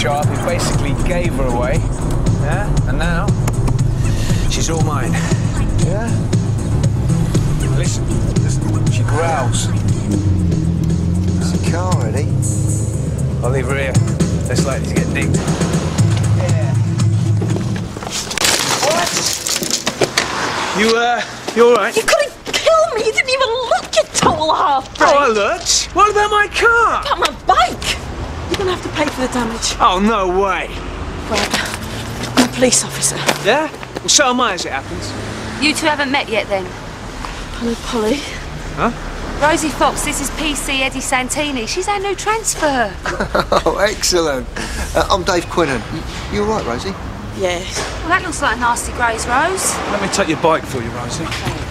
sharp, he basically gave her away. Yeah? And now, she's all mine. Yeah? Listen, listen, she growls. Is the car ready? I'll leave her here. Less likely to get nicked. Yeah. What? You, uh, you all right? You couldn't kill me. You didn't even look, you total half-breed. Oh, I looked. What about my car? About my bike. You're gonna have to pay for the damage. Oh, no way. Right. I'm a police officer. Yeah? Well, so am I, as it happens. You two haven't met yet then? Hello, Polly. Huh? Rosie Fox, this is PC Eddie Santini. She's our new transfer. Oh, excellent. Uh, I'm Dave Quinnan. You, you all right, Rosie? Yes. Well, that looks like a nasty Grays Rose. Let me take your bike for you, Rosie. What's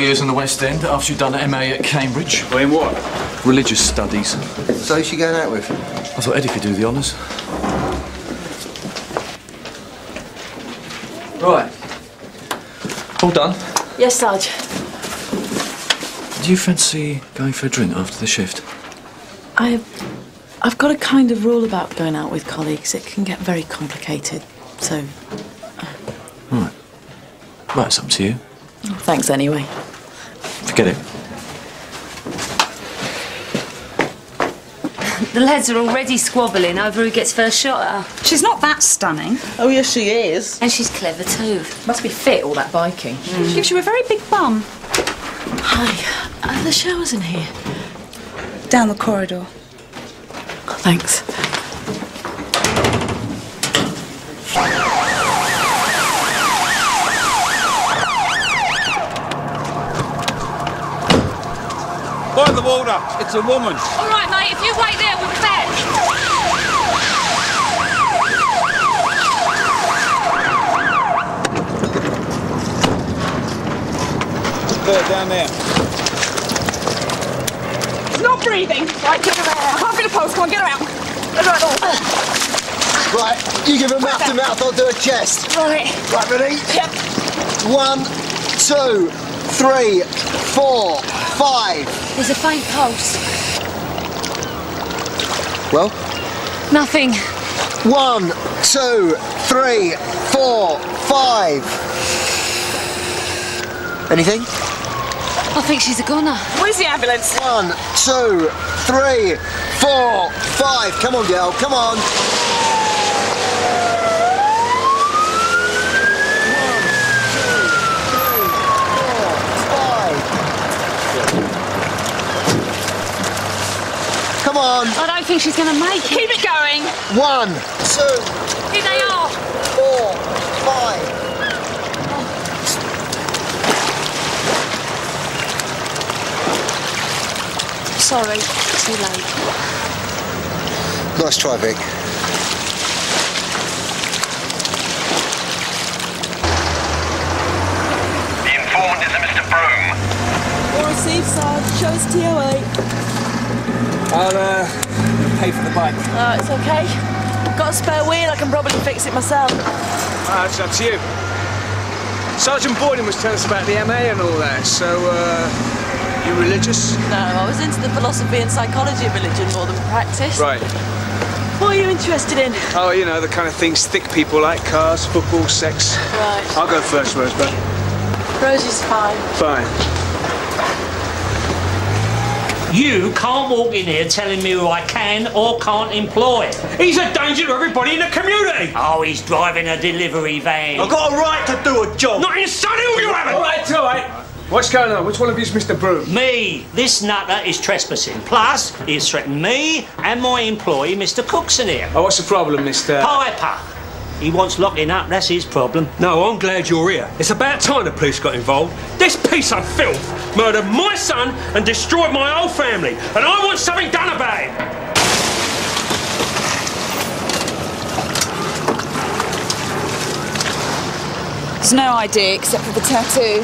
years in the West End after you'd done an MA at Cambridge. Well, in what? Religious studies. So who's she going out with? I thought Eddie could do the honours. Right. All done? Yes, Sarge. Do you fancy going for a drink after the shift? I... I've got a kind of rule about going out with colleagues. It can get very complicated, so... Uh. Right. Well, it's up to you. Thanks anyway. Forget it. The lads are already squabbling over who gets first shot at her. She's not that stunning. Oh, yes, she is. And she's clever too. Must be fit, all that biking. Hmm. She gives you a very big bum. Hi. Are the showers in here? Down the corridor. Oh, thanks. Water. It's a woman. All right, mate, if you wait there, we'll be back. There, down there. Not breathing. Right, get her out. I can't feel a pulse. Come on, get her out. Get her. Oh. Right, you give a mouth to mouth, I'll do a chest. Right. Right, ready? Yep. One, two, three, four, five. There's a faint pulse. Well, Nothing. one, two, three, four, five. Anything? I think she's a goner. Where's the ambulance? One, two, three, four, five. Come on, girl, come on. Come on. I don't think she's going to make it. Keep it going. One, two, Here they are. four, five. Sorry, too late. Nice try, Vic. The informant is a Mr. Broom. All received, Sarge. Show us TOA. I'll, uh, pay for the bike. Uh, it's okay. Got a spare wheel. I can probably fix it myself. Ah, it's up to you. Sergeant Boyden was telling us about the MA and all that, so, uh, you religious? No, I was into the philosophy and psychology of religion more than practice. Right. What are you interested in? Oh, you know, the kind of things thick people like cars, football, sex. Right. I'll go first, Rosebud. Rosie's fine. Fine. You can't walk in here telling me who I can or can't employ. He's a danger to everybody in the community. Oh, he's driving a delivery van. I've got a right to do a job. Not in Sun Hill, you haven't! All right, all right. What's going on? Which one of you is Mr. Broom? Me. This nutter is trespassing. Plus, he's threatened me and my employee, Mr. Cookson here. Oh, what's the problem, Mr. Piper. He wants locking up, that's his problem. No, I'm glad you're here. It's about time the police got involved. This piece of filth murdered my son and destroyed my whole family, and I want something done about it. There's no ID except for the tattoo.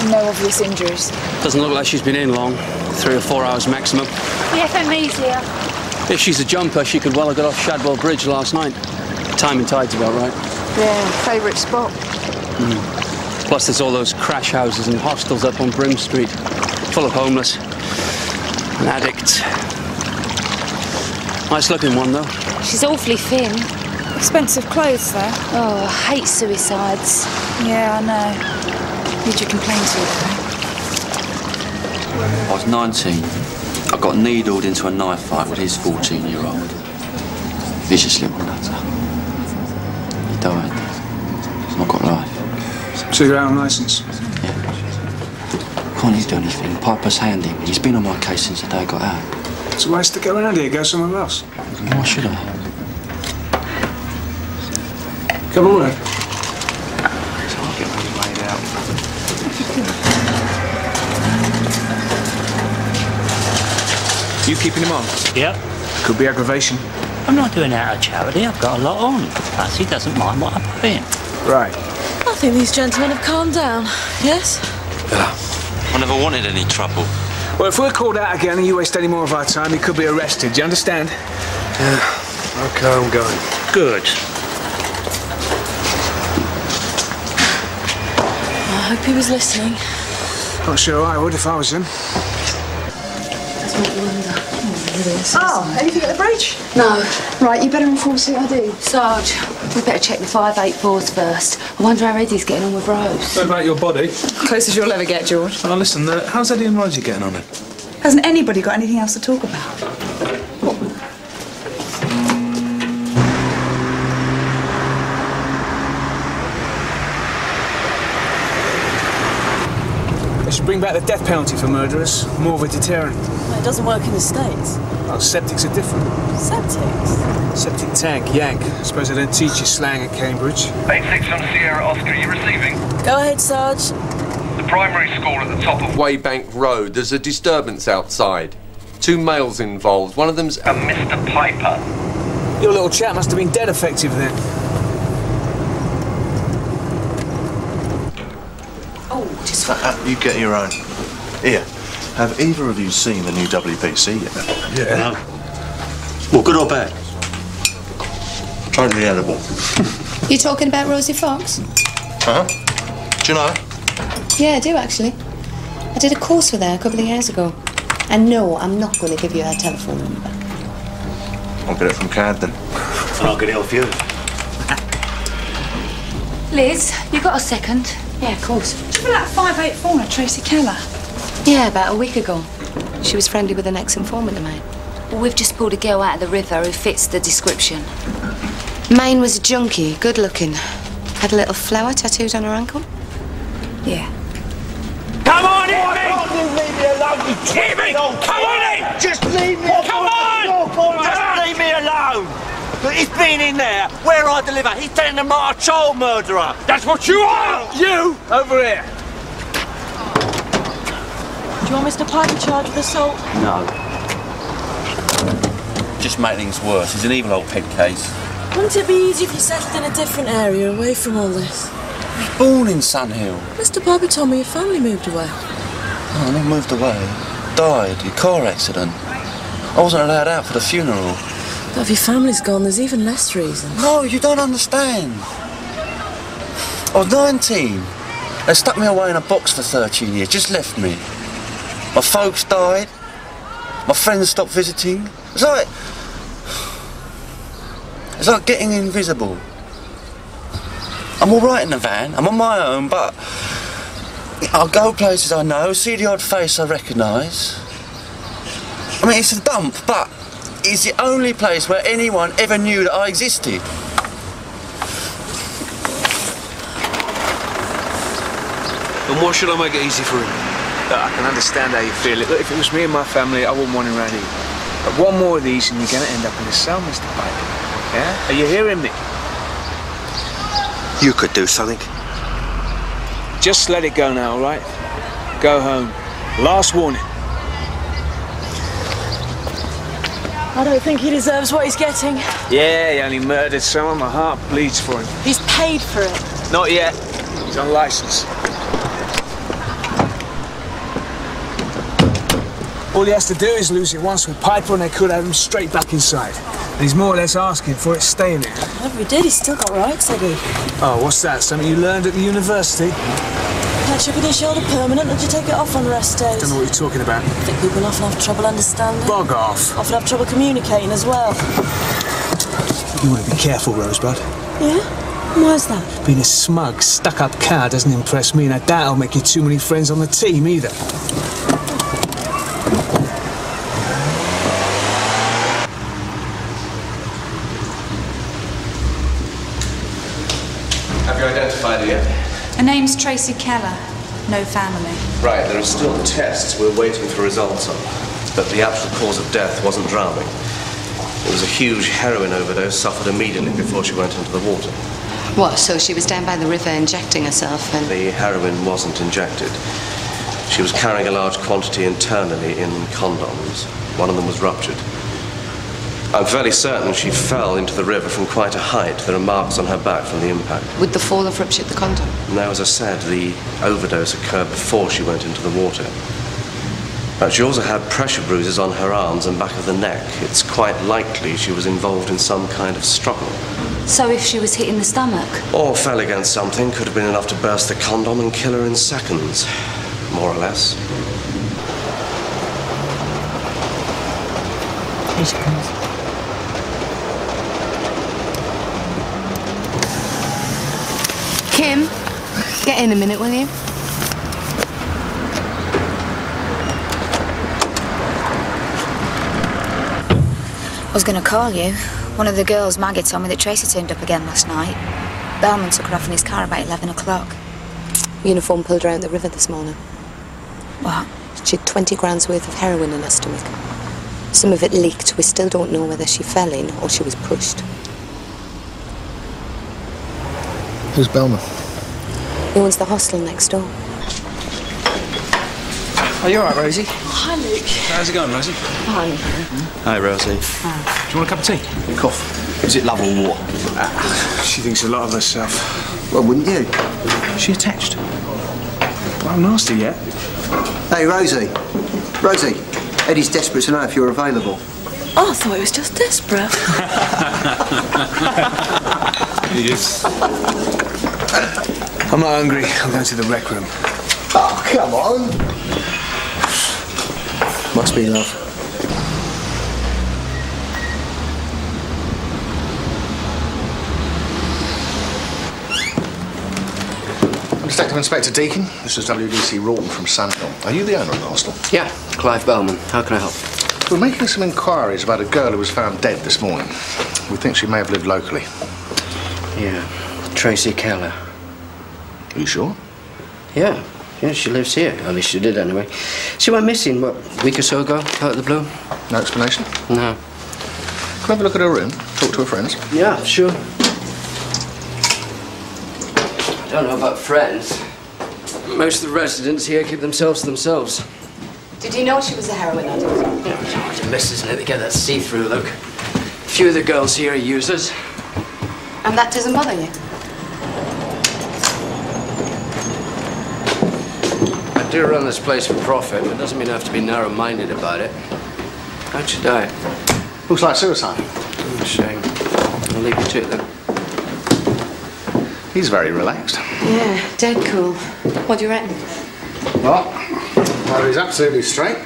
And no obvious injuries. Doesn't look like she's been in long. Three or four hours maximum. The FME's here. If she's a jumper, she could well have got off Shadwell Bridge last night. Timing tide's about right. Yeah, favourite spot. Hmm. Plus, there's all those crash houses and hostels up on Brim Street, full of homeless and addicts. Nice looking one, though. She's awfully thin. Expensive clothes, though. Oh, I hate suicides. Yeah, I know. Who'd you complain to, though? I was 19. I got needled into a knife fight with his 14 year old. Viciously, little nutter. He died. I've got life. So you're out on licence? Can't you do anything? Piper's handy. He's been on my case since the day I got out. So why stick around here? Go somewhere else. Why should I? Come on, lad. I'll get money laid out. You keeping him on? Yep. Could be aggravation. I'm not doing it out of charity. I've got a lot on. Plus, he doesn't mind what I put in. Right. I think these gentlemen have calmed down. Yes? Yeah. I never wanted any trouble. Well, if we're called out again and you waste any more of our time, he could be arrested. Do you understand? Yeah. Okay, I'm going. Good. I hope he was listening. Not sure I would if I was him. Does make you wonder. Oh, it is. Oh, anything at the bridge? No. Right, you better enforce the ID. Sarge, we better check the 584s first. I wonder how Eddie's getting on with Rose. What about your body? Close as you'll ever get, George. Oh, listen, uh, how's Eddie and Rosie getting on it? Hasn't anybody got anything else to talk about? Should bring back the death penalty for murderers. More of a deterrent. It doesn't work in the States. Oh, septics are different. Septics. Septic tank, yank. I suppose they don't teach you slang at Cambridge. 86 on Sierra Oscar, you receiving? Go ahead, Sarge. The primary school at the top of Waybank Road. There's a disturbance outside. Two males involved. One of them's a Mr. Piper. Your little chap must have been dead effective then. Just Uh, you get your own. Here, have either of you seen the new WPC yet? Yeah. Well, good or bad? Totally edible. You talking about Rosie Fox? Huh? Do you know? Yeah, I do actually. I did a course with her a couple of years ago. And no, I'm not going to give you her telephone number. I'll get it from Cad then. And I'll get it off you. Liz, you got a second? Yeah, of course. Remember that 584 on Tracy Keller? Yeah, about a week ago. She was friendly with an ex-informant of mine. Well, we've just pulled a girl out of the river who fits the description. Maine was a junkie, good looking. Had a little flower tattooed on her ankle. Yeah. Come on in, me! leave me alone, you Hit me! Come on in! Just leave me alone! Come on! Just leave me alone! But he's been in there where I deliver. He's telling them I'm a child murderer. That's what you are! You! Over here! Do you want Mr. Piper charged with assault? No. Just make things worse. He's an evil old head case. Wouldn't it be easy if you settled in a different area away from all this? I was born in Sun Hill. Mr. Piper told me your family moved away. Oh, not moved away. Died in a car accident. I wasn't allowed out for the funeral. But if your family's gone, there's even less reason. No, you don't understand. I was 19. They stuck me away in a box for 13 years, just left me. My folks died. My friends stopped visiting. It's like. It's like getting invisible. I'm alright in the van, I'm on my own, but. I'll go places I know, see the odd face I recognise. I mean, it's a dump, but it's the only place where anyone ever knew that I existed. And why should I make it easy for him? Look, I can understand how you feel. Look, if it was me and my family, I wouldn't want him around here. But one more of these and you're going to end up in a cell, Mr. Piper. Yeah? Are you hearing me? You could do something. Just let it go now, all right? Go home. Last warning. I don't think he deserves what he's getting. Yeah, he only murdered someone. My heart bleeds for him. He's paid for it. Not yet. He's on license. All he has to do is lose it once with Piper and they could have him straight back inside. And he's more or less asking for it staying there. Whatever he did, he's still got rights, Eddie. Oh, what's that? Something you learned at the university? Patch up with your shoulder permanent, and you take it off on rest days. Don't know what you're talking about. I think people often have trouble understanding. Bog off. Often have trouble communicating as well. You want to be careful, Rosebud. Yeah? Why's that? Being a smug, stuck-up cow doesn't impress me, and I doubt it'll make you too many friends on the team either. Have you identified her yet? Her name's Tracy Keller. No family. Right, there are still tests we're waiting for results on. But the actual cause of death wasn't drowning. It was a huge heroin overdose suffered immediately before she went into the water. What, so she was down by the river injecting herself and... The heroin wasn't injected. She was carrying a large quantity internally in condoms. One of them was ruptured. I'm fairly certain she fell into the river from quite a height. There are marks on her back from the impact. Would the fall have ruptured the condom? Now, as I said, the overdose occurred before she went into the water. But she also had pressure bruises on her arms and back of the neck. It's quite likely she was involved in some kind of struggle. So if she was hit in the stomach? Or fell against something, could have been enough to burst the condom and kill her in seconds. More or less. Here she comes. Kim, get in a minute, will you? I was going to call you. One of the girls, Maggie, told me that Tracy turned up again last night. Bellman took her off in his car about 11 o'clock. Uniform pulled her out the river this morning. What? She had 20 grams worth of heroin in her stomach. Some of it leaked. We still don't know whether she fell in or she was pushed. Who's Bellman? He owns the hostel next door. Are you alright, Rosie? Hi, Luke. How's it going, Rosie? Hi. Hi, Rosie. Do you want a cup of tea? Cough. Is it love or war? Ah, she thinks a lot of herself. Well, wouldn't you? She attached. Well, nasty yet. Hey, Rosie. Rosie, Eddie's desperate to know if you're available. Oh, I thought he was just desperate. Yes. I'm not hungry. I'm going to the rec room. Oh, come on. Must be love. I'm Detective Inspector Deakin, this is WDC Rawton from Sun Hill. Are you the owner of the hostel? Yeah, Clive Bellman. How can I help? We're making some inquiries about a girl who was found dead this morning. We think she may have lived locally. Yeah, Tracy Keller. Are you sure? Yeah, yeah, she lives here. At least she did anyway. She went missing, what, a week or so ago, out of the blue? No explanation? No. Can I have a look at her room? Talk to her friends? Yeah, sure. I don't know about friends. Most of the residents here keep themselves to themselves. Did you know she was a heroin addict? Yeah, it's hard to miss, isn't it? They get that see-through look. A few of the girls here are users. And that doesn't bother you? Do run this place for profit, but it doesn't mean I have to be narrow-minded about it. How'd she die? Looks like suicide. Oh, shame. I'll leave you to it then. He's very relaxed. Yeah, dead cool. What do you reckon? Well, well, he's absolutely straight.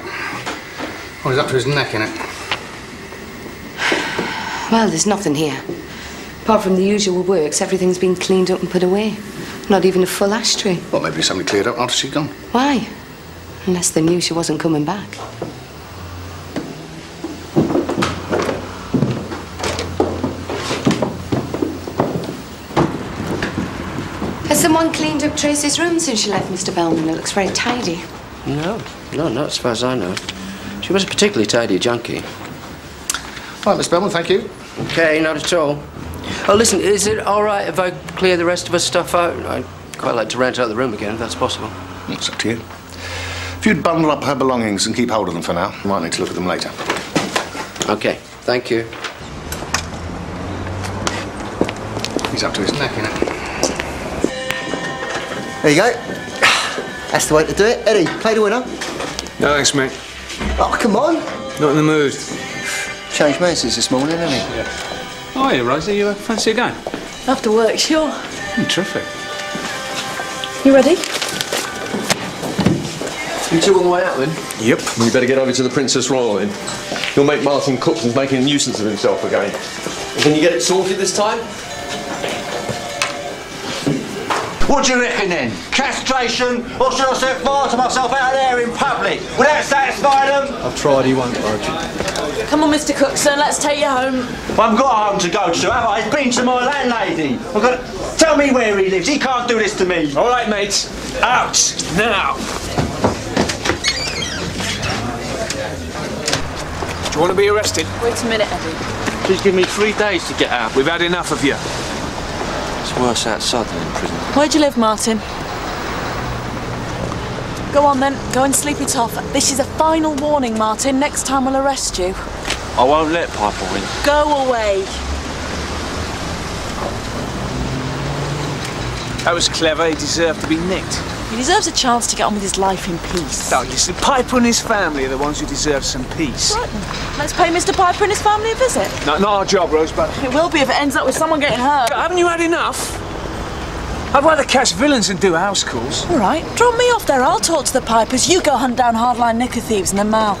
Or he's up to his neck in it. Well, there's nothing here. Apart from the usual works, everything's been cleaned up and put away. Not even a full ashtray. Well, maybe somebody cleared up after she'd gone. Why? Unless they knew she wasn't coming back. Has someone cleaned up Tracy's room since she left, Mr. Bellman? It looks very tidy. No, no, not as far as I know. She was a particularly tidy junkie. Right, Miss Bellman, thank you. Okay, not at all. Oh, listen, is it all right if I clear the rest of her stuff out? I'd quite like to rent out the room again, if that's possible. It's up to you. If you'd bundle up her belongings and keep hold of them for now, you might need to look at them later. Okay, thank you. He's up to his neck in it. There you go. That's the way to do it. Eddie, play the winner. No, thanks, mate. Oh, come on. Not in the mood. Changed man this morning, hasn't he? Yeah. Oh, yeah, Rosie, you uh, fancy a game? After work, sure. Hmm, terrific. You ready? You two on the way out then? Yep. We better get over to the Princess Royal then. You'll make Martin Cookson's making a nuisance of himself again. Can you get it sorted this time? What do you reckon then? Castration, or should I set fire to myself out there in public? Will that satisfy them? I've tried, he won't budge. Come on, Mr. Cookson, let's take you home. Well, I've got a home to go to, have I? It's been to my landlady. I've got to... Tell me where he lives. He can't do this to me. All right, mate. Out now. Do you want to be arrested? Wait a minute, Eddie. Please give me three days to get out. We've had enough of you. It's worse outside than in prison. Where'd you live, Martin? Go on then, go and sleep it off. This is a final warning, Martin. Next time we'll arrest you. I won't let Piper win. Go away. That was clever. He deserved to be nicked. He deserves a chance to get on with his life in peace. No, listen, Piper and his family are the ones who deserve some peace. Right then. Let's pay Mr. Piper and his family a visit. No, not our job, Rosebud. It will be if it ends up with someone getting hurt. Haven't you had enough? I'd rather catch villains than do house calls. All right, drop me off there. I'll talk to the Pipers. You go hunt down hardline knicker thieves and then Mal.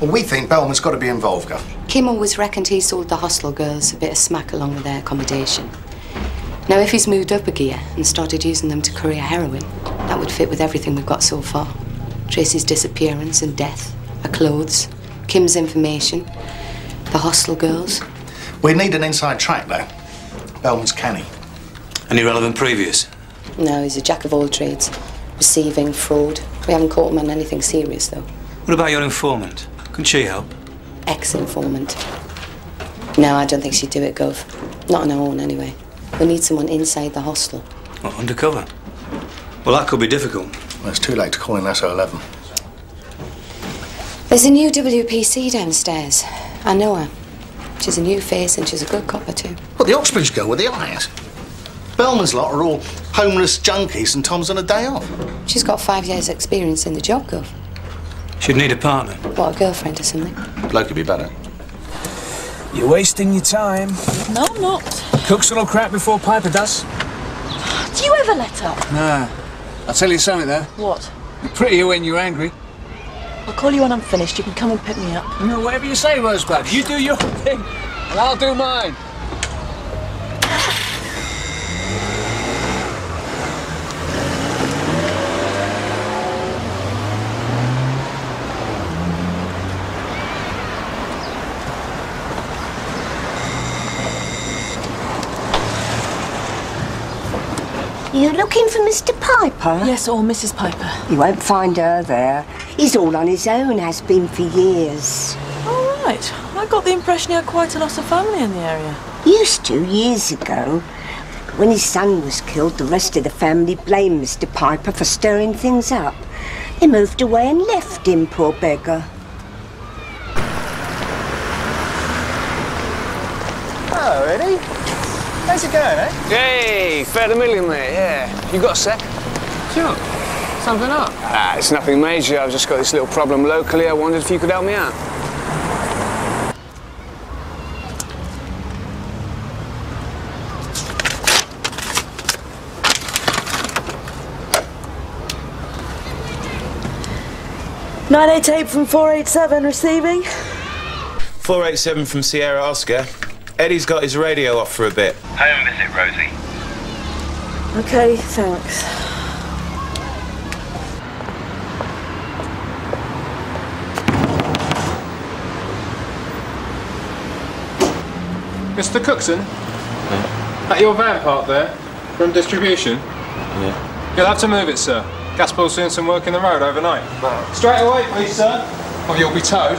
Well, we think Bellman's got to be involved, Gov. Kim always reckoned he sold the hostel girls a bit of smack along with their accommodation. Now, if he's moved up a gear and started using them to courier heroin, that would fit with everything we've got so far. Tracy's disappearance and death, her clothes, Kim's information, the hostel girls. We need an inside track, though. Bellman's canny. Any relevant previous? No, he's a jack of all trades. Receiving, fraud. We haven't caught him on anything serious, though. What about your informant? Can she help? Ex-informant. No, I don't think she'd do it, Gov. Not on her own, anyway. We need someone inside the hostel. What, undercover? Well, that could be difficult. Well, it's too late to call in SO 11. There's a new WPC downstairs. I know her. She's a new face and she's a good copper, too. Well, the Oxbridge girl with the eyes. Bellman's lot are all homeless junkies and Tom's on a day off. She's got five years' experience in the job, Gov. She'd need a partner. What, a girlfriend or something? Bloke could be better. You're wasting your time. No, I'm not. Cookson will crack before Piper does. Do you ever let up? Nah. I'll tell you something, though. What? You're prettier when you're angry. I'll call you when I'm finished. You can come and pick me up. Know, whatever you say, Rosebud. You do your thing, and I'll do mine. Looking for Mr. Piper? Yes, or Mrs. Piper. You won't find her there. He's all on his own, has been for years. All right. I got the impression he had quite a lot of family in the area. Used to, years ago. When his son was killed, the rest of the family blamed Mr. Piper for stirring things up. They moved away and left him, poor beggar. Oh, Eddie. How's it going, eh? Hey, fair to million, mate, yeah. You got a sec? Sure. Something up? Ah, it's nothing major. I've just got this little problem locally. I wondered if you could help me out. Nine eight eight from four eight seven receiving. 487 from Sierra Oscar. Eddie's got his radio off for a bit. Home visit, Rosie. Okay, thanks. Mr. Cookson? At your van park there? From distribution? Yeah. You'll have to move it, sir. Gaspol's doing some work in the road overnight. Straight away, please, sir. Or you'll be towed.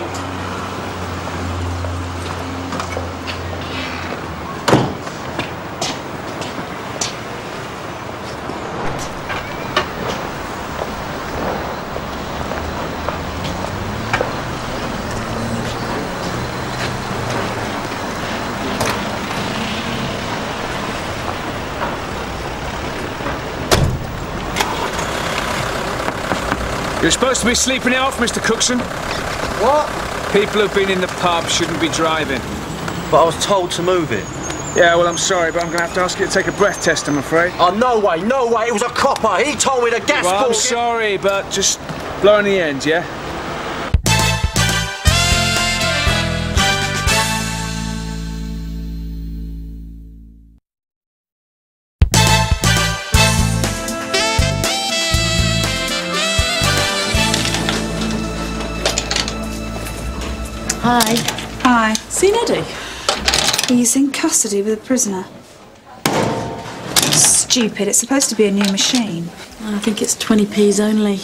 You're supposed to be sleeping it off, Mr. Cookson. What? People who've been in the pub shouldn't be driving. But I was told to move it. Yeah, well, I'm sorry, but I'm going to have to ask you to take a breath test, I'm afraid. Oh, no way, no way. It was a copper. He told me the gas Well, I'm sorry, but just blow in the end, yeah? Custody with a prisoner. Stupid. It's supposed to be a new machine. I think it's 20p's only.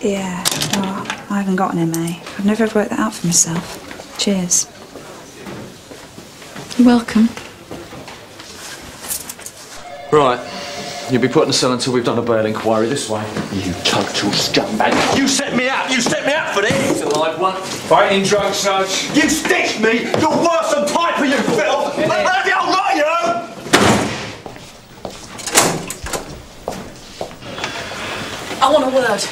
Yeah. Well, I haven't got an MA. I've never worked that out for myself. Cheers. You're welcome. Right. You'll be put in the cell until we've done a bail inquiry this way. You total scumbag. You set me up. You set me up for this. It's a live one. Fighting drugs, Sarge. You stitched me. You're worse than Piper, you filth. Let the old lot, you know. I want a word.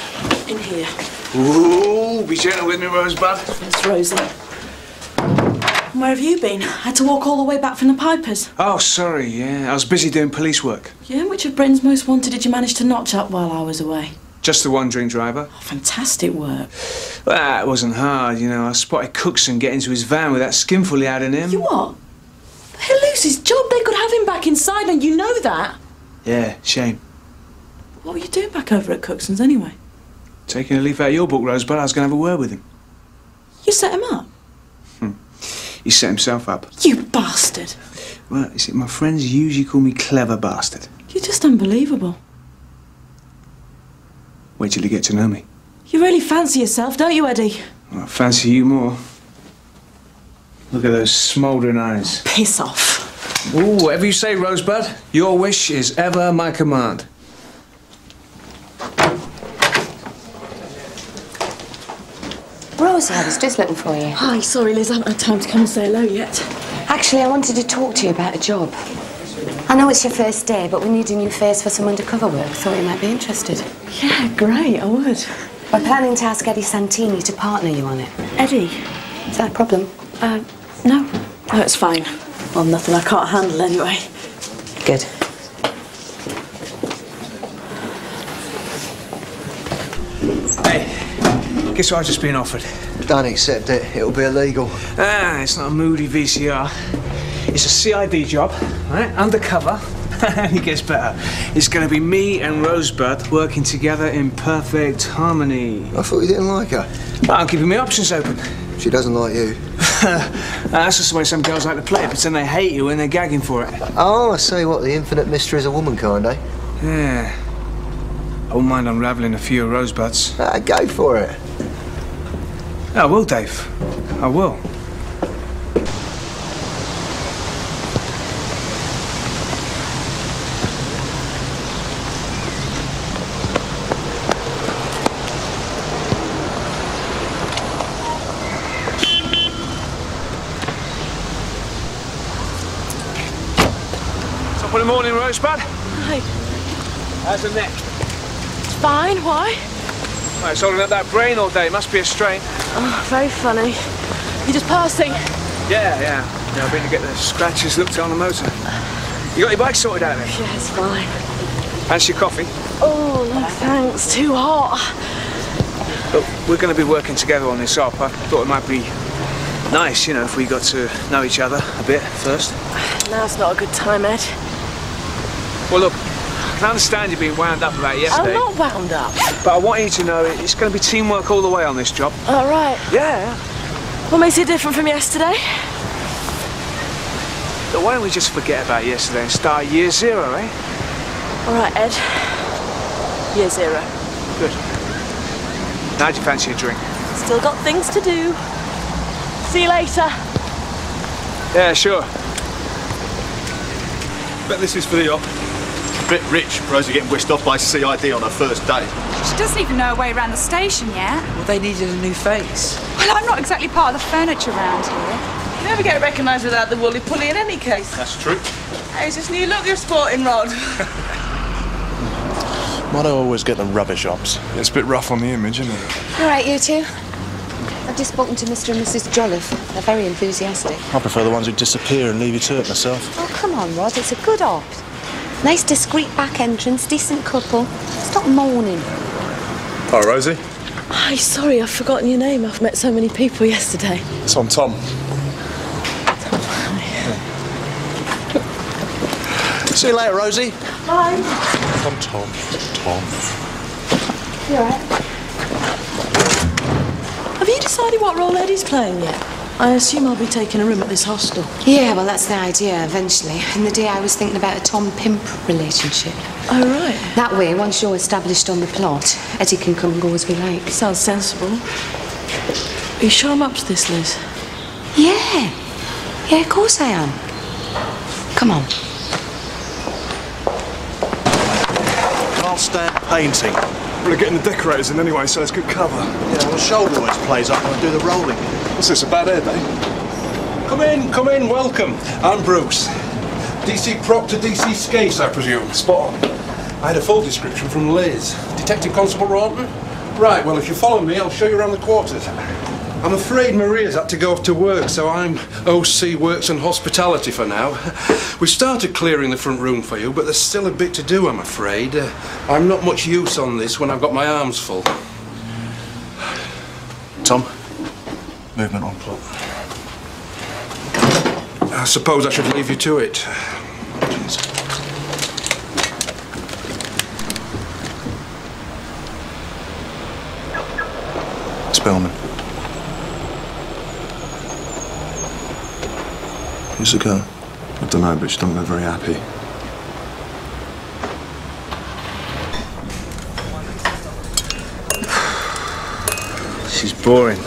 In here. Ooh, be gentle with me, Rosebud. It's Rosie. Where have you been? I Had to walk all the way back from the Pipers. Oh, sorry, yeah. I was busy doing police work. Yeah, which of Britain's most wanted did you manage to notch up while I was away? Just the one drink driver. Oh, fantastic work. Well, it wasn't hard, you know. I spotted Cookson get into his van with that skinful he had in him. You what? He'll lose his job. They could have him back inside, and you know that. Yeah, shame. What were you doing back over at Cookson's anyway? Taking a leaf out of your book, Rosebud, I was going to have a word with him. You set him up. He set himself up. You bastard. Well, you see, my friends usually call me clever bastard. You're just unbelievable. Wait till you get to know me. You really fancy yourself, don't you, Eddie? I fancy you more. Look at those smouldering eyes. Piss off. Ooh, whatever you say, Rosebud. Your wish is ever my command. Rosie, I was just looking for you. Hi, sorry, Liz, I haven't had time to come and say hello yet. Actually, I wanted to talk to you about a job. I know it's your first day, but we need a new face for some undercover work. Thought you might be interested. Yeah, great, I would. We're planning to ask Eddie Santini to partner you on it. Eddie? Is that a problem? Uh, no. No, it's fine. Well, nothing I can't handle anyway. Good. Hey, guess what I've just been offered? Don't accept it. It'll be illegal. Ah, it's not a moody VCR. It's a CID job, right? Undercover. and it gets better. It's going to be me and Rosebud working together in perfect harmony. I thought you didn't like her. I'm keeping my options open. She doesn't like you. That's just the way some girls like to play it, pretend they hate you when they're gagging for it. Oh, I see what the infinite mystery is a womankind, eh? Yeah. I won't mind unravelling a few of Rosebud's. Ah, go for it. I will, Dave. I will. Top of the morning, Rosebud. Hi. How's the neck? It's fine, why? Well, it's holding up that brain all day. Must be a strain. Oh, very funny. You're just passing. Yeah, yeah. Yeah, I've been to get the scratches looked on the motor. You got your bike sorted out then? Yeah, it's fine. How's your coffee? Oh, no thanks. Too hot. Look, we're going to be working together on this op. I thought it might be nice, you know, if we got to know each other a bit first. Now's not a good time, Ed. Well, look, can understand you being wound up about yesterday. I'm not wound up. But I want you to know it's going to be teamwork all the way on this job. All right. Yeah. What makes it different from yesterday? Look, why don't we just forget about yesterday and start year zero, eh? All right, Ed. Year zero. Good. Now do you fancy a drink? Still got things to do. See you later. Yeah, sure. Bet this is for the op. Bit rich, Rosie getting whisked off by CID on her first day. She doesn't even know her way around the station yet. Well, they needed a new face. Well, I'm not exactly part of the furniture around here. You never get recognised without the woolly pulley in any case. That's true. How's this new look you're sporting, Rod? Why do I always get the rubbish ops? It's a bit rough on the image, isn't it? All right, you two. I've just spoken to Mr. and Mrs. Jolliffe. They're very enthusiastic. I prefer the ones who disappear and leave you to it myself. Oh, come on, Rod. It's a good op. Nice, discreet back entrance, decent couple. Stop moaning. Hi, Rosie. Hi, sorry, I've forgotten your name. I've met so many people yesterday. Tom Tom. See you later, Rosie. Bye. Tom Tom. Tom. You alright? Have you decided what role Eddie's playing yet? I assume I'll be taking a room at this hostel. Yeah, well, that's the idea, eventually. In the day, I was thinking about a Tom Pimp relationship. Oh, right. That way, once you're established on the plot, Eddie can come and go as we like. Sounds sensible. Are you sure I'm up to this, Liz? Yeah. Yeah, of course I am. Come on. Can't stand painting. We're getting the decorators in anyway, so it's good cover. Yeah, well, the shoulder always plays up when I do the rolling. What's this, a bad hair day? Come in, come in, welcome. I'm Bruce. DC Proctor DC Skase, I presume. Spot on. I had a full description from Liz. Detective Constable Rawton? Right, well, if you follow me, I'll show you around the quarters. I'm afraid Maria's had to go off to work, so I'm OC Works and Hospitality for now. We've started clearing the front room for you, but there's still a bit to do, I'm afraid. Uh, I'm not much use on this when I've got my arms full. Tom, movement on plot. I suppose I should leave you to it. Spellman. Who's the girl? I don't know, but she don't look very happy. She's boring.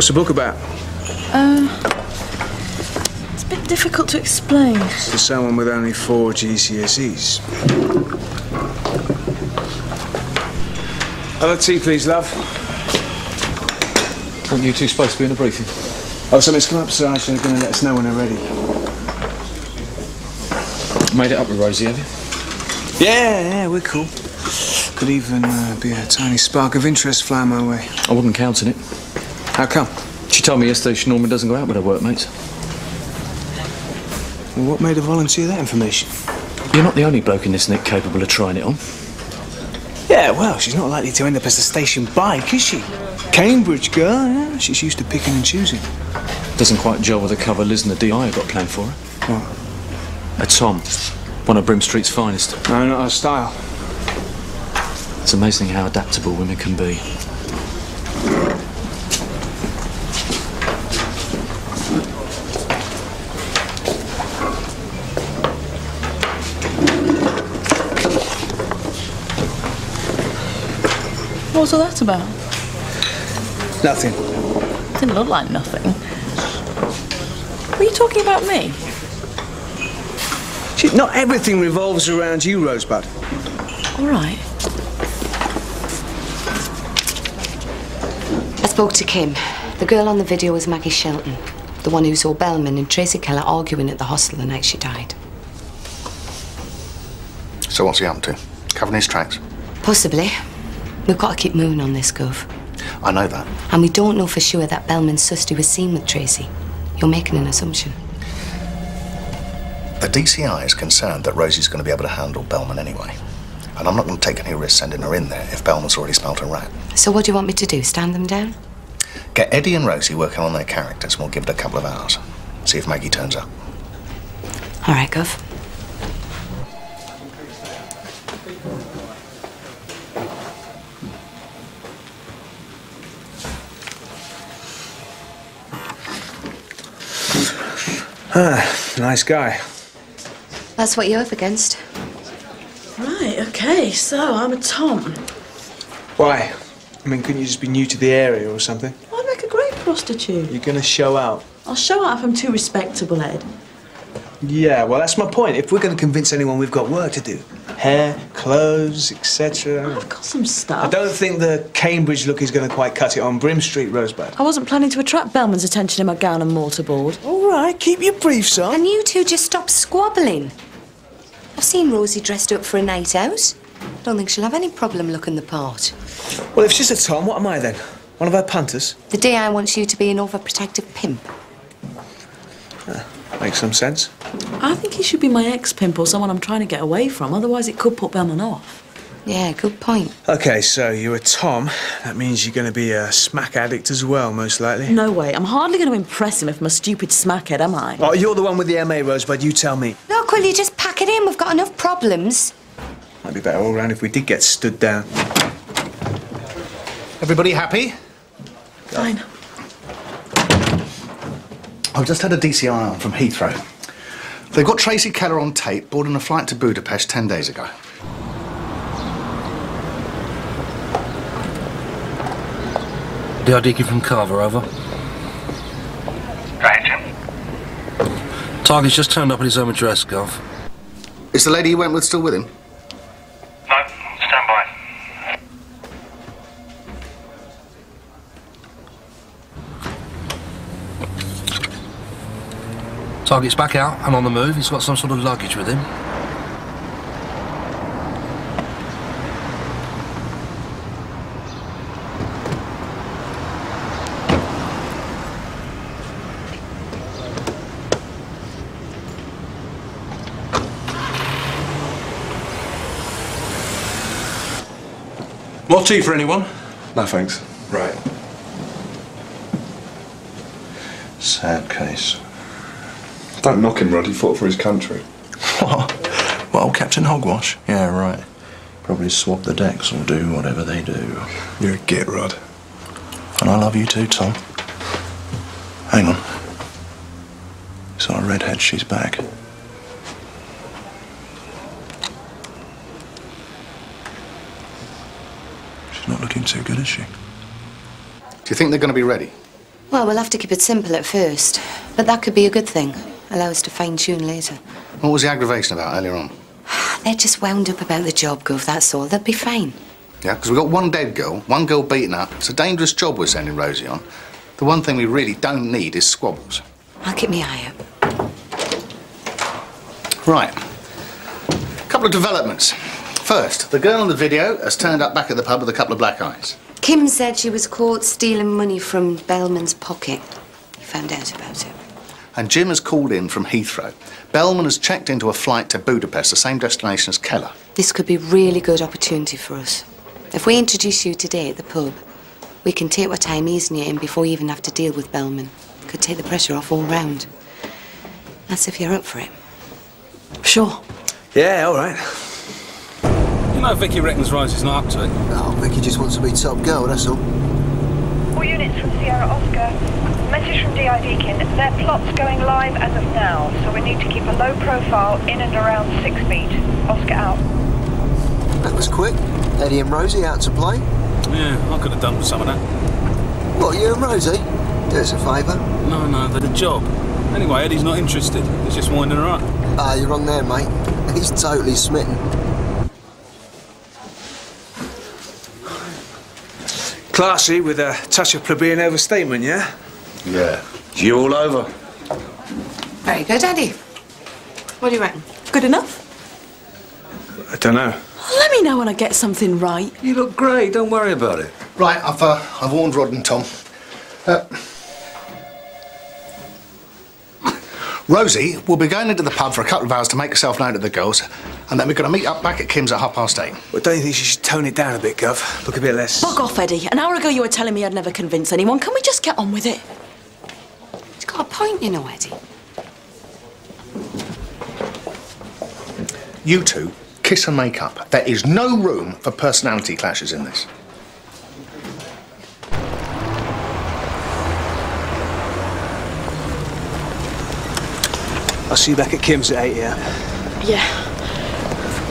What's the book about? Uh, it's a bit difficult to explain. For someone with only four GCSEs. Another tea, please, love. Aren't you two supposed to be in a briefing? Oh, something's come up, so they're going to let us know when they're ready. Made it up with Rosie, have you? Yeah, yeah, we're cool. Could even uh, be a tiny spark of interest flying my way. I wouldn't count on it. How come? She told me yesterday she normally doesn't go out with her workmates. Well, what made her volunteer that information? You're not the only bloke in this nick capable of trying it on. Yeah, well, she's not likely to end up as a station bike, is she? Cambridge girl, yeah. She's used to picking and choosing. Doesn't quite gel with the cover Liz and the DI have got planned for her. What? A Tom, one of Brim Street's finest. No, not her style. It's amazing how adaptable women can be. What's all that about? Nothing. Didn't look like nothing. Were you talking about me? She, not everything revolves around you, Rosebud. All right. I spoke to Kim. The girl on the video was Maggie Shelton, the one who saw Bellman and Tracy Keller arguing at the hostel the night she died. So what's he up to? Covering his tracks? Possibly. We've got to keep moving on this, Gov. I know that. And we don't know for sure that Bellman Susty was seen with Tracy. You're making an assumption. The DCI is concerned that Rosie's going to be able to handle Bellman anyway. And I'm not going to take any risks sending her in there if Bellman's already smelt a rat. So what do you want me to do? Stand them down? Get Eddie and Rosie working on their characters and we'll give it a couple of hours. See if Maggie turns up. All right, Gov. Ah, nice guy. That's what you're up against. Right, okay, so I'm a Tom. Why? I mean, couldn't you just be new to the area or something? I'd make a great prostitute. You're gonna show out. I'll show out if I'm too respectable, Ed. Yeah, well, that's my point. If we're gonna convince anyone, we've got work to do. Hair, clothes, etc. Oh, I've got some stuff. I don't think the Cambridge look is gonna quite cut it on Brim Street, Rosebud. I wasn't planning to attract Bellman's attention in my gown and mortarboard. All right, keep your briefs on. And you two just stop squabbling. I've seen Rosie dressed up for a night out. I Don't think she'll have any problem looking the part. Well, if she's a Tom, what am I then? One of her punters? The day I want you to be an overprotective pimp. Makes some sense. I think he should be my ex-pimp or someone I'm trying to get away from, otherwise it could put Bellman off. Yeah, good point. Okay, so you're a Tom. That means you're gonna be a smack addict as well, most likely. No way, I'm hardly going to impress him if I'm a stupid smackhead, am I? Oh, you're the one with the MA, Rosebud. You tell me. Look, will you just pack it in? We've got enough problems. Might be better all round if we did get stood down. Everybody happy? Fine. I've just had a DCI on from Heathrow. They've got Tracy Keller on tape boarding a flight to Budapest 10 days ago. DID from Carver, over. Right, Jim. Target's just turned up at his home address, Gov. Is the lady you went with still with him? Target's back out and on the move. He's got some sort of luggage with him. More tea for anyone? No, thanks. Right. Sad case. Don't knock him, Rod. He fought for his country. What? Well, Captain Hogwash? Yeah, right. Probably swap the decks or do whatever they do. You're a git, Rod. And I love you too, Tom. Hang on. It's our redhead, she's back. She's not looking too good, is she? Do you think they're going to be ready? Well, we'll have to keep it simple at first. But that could be a good thing. Allow us to fine tune later. What was the aggravation about earlier on? They're just wound up about the job, Gov, that's all. They'll be fine. Yeah, because we've got one dead girl, one girl beaten up. It's a dangerous job we're sending Rosie on. The one thing we really don't need is squabbles. I'll keep my eye out. Right. A Couple of developments. First, the girl in the video has turned up back at the pub with a couple of black eyes. Kim said she was caught stealing money from Bellman's pocket. He found out about it. And Jim has called in from Heathrow. Bellman has checked into a flight to Budapest, the same destination as Keller. This could be really good opportunity for us. If we introduce you today at the pub, we can take our time easing you in before you even have to deal with Bellman. Could take the pressure off all round. That's if you're up for it. Sure. Yeah, all right. You know Vicky reckons Rosie's not up to it. No, Vicky just wants to be top girl, that's all. All units from Sierra Oscar. Message from DI Deakin. Their plot's going live as of now, so we need to keep a low profile in and around six feet. Oscar out. That was quick. Eddie and Rosie out to play. Yeah, I could have done with some of that. What, you and Rosie? Do us a favour. No, no, the job. Anyway, Eddie's not interested. He's just winding her up. Ah, you're wrong there, mate. He's totally smitten. Classy with a touch of plebeian overstatement, yeah? Yeah. You all over? Very good, Eddie. What do you reckon? Good enough? I don't know. Let me know when I get something right. You look great. Don't worry about it. Right, I've, uh, I've warned Rod and Tom. Uh, Rosie will be going into the pub for a couple of hours to make herself known to the girls, and then we're going to meet up back at Kim's at half past eight. Well, don't you think she should tone it down a bit, Gov? Look a bit less. Fuck off, Eddie. An hour ago you were telling me I'd never convince anyone. Can we just get on with it? He's got a point, you know, Eddie. You two, kiss and make up. There is no room for personality clashes in this. I'll see you back at Kim's at 8, yeah? Yeah.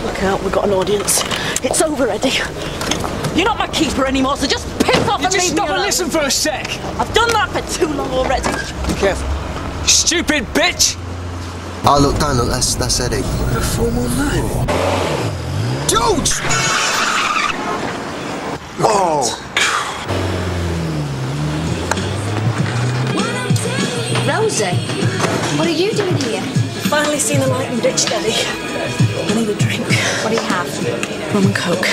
Look out, we've got an audience. It's over, Eddie. You're not my keeper anymore, so just piss off You and just leave stop me and listen for a sec. I've done that for too long already. Be careful. Stupid bitch! Oh, look, don't look, that's, that's Eddie. A formal name. George! Oh, Rosie, what are you doing here? Finally seen the light and ditched Eddie. I need a drink. What do you have? Rum and coke.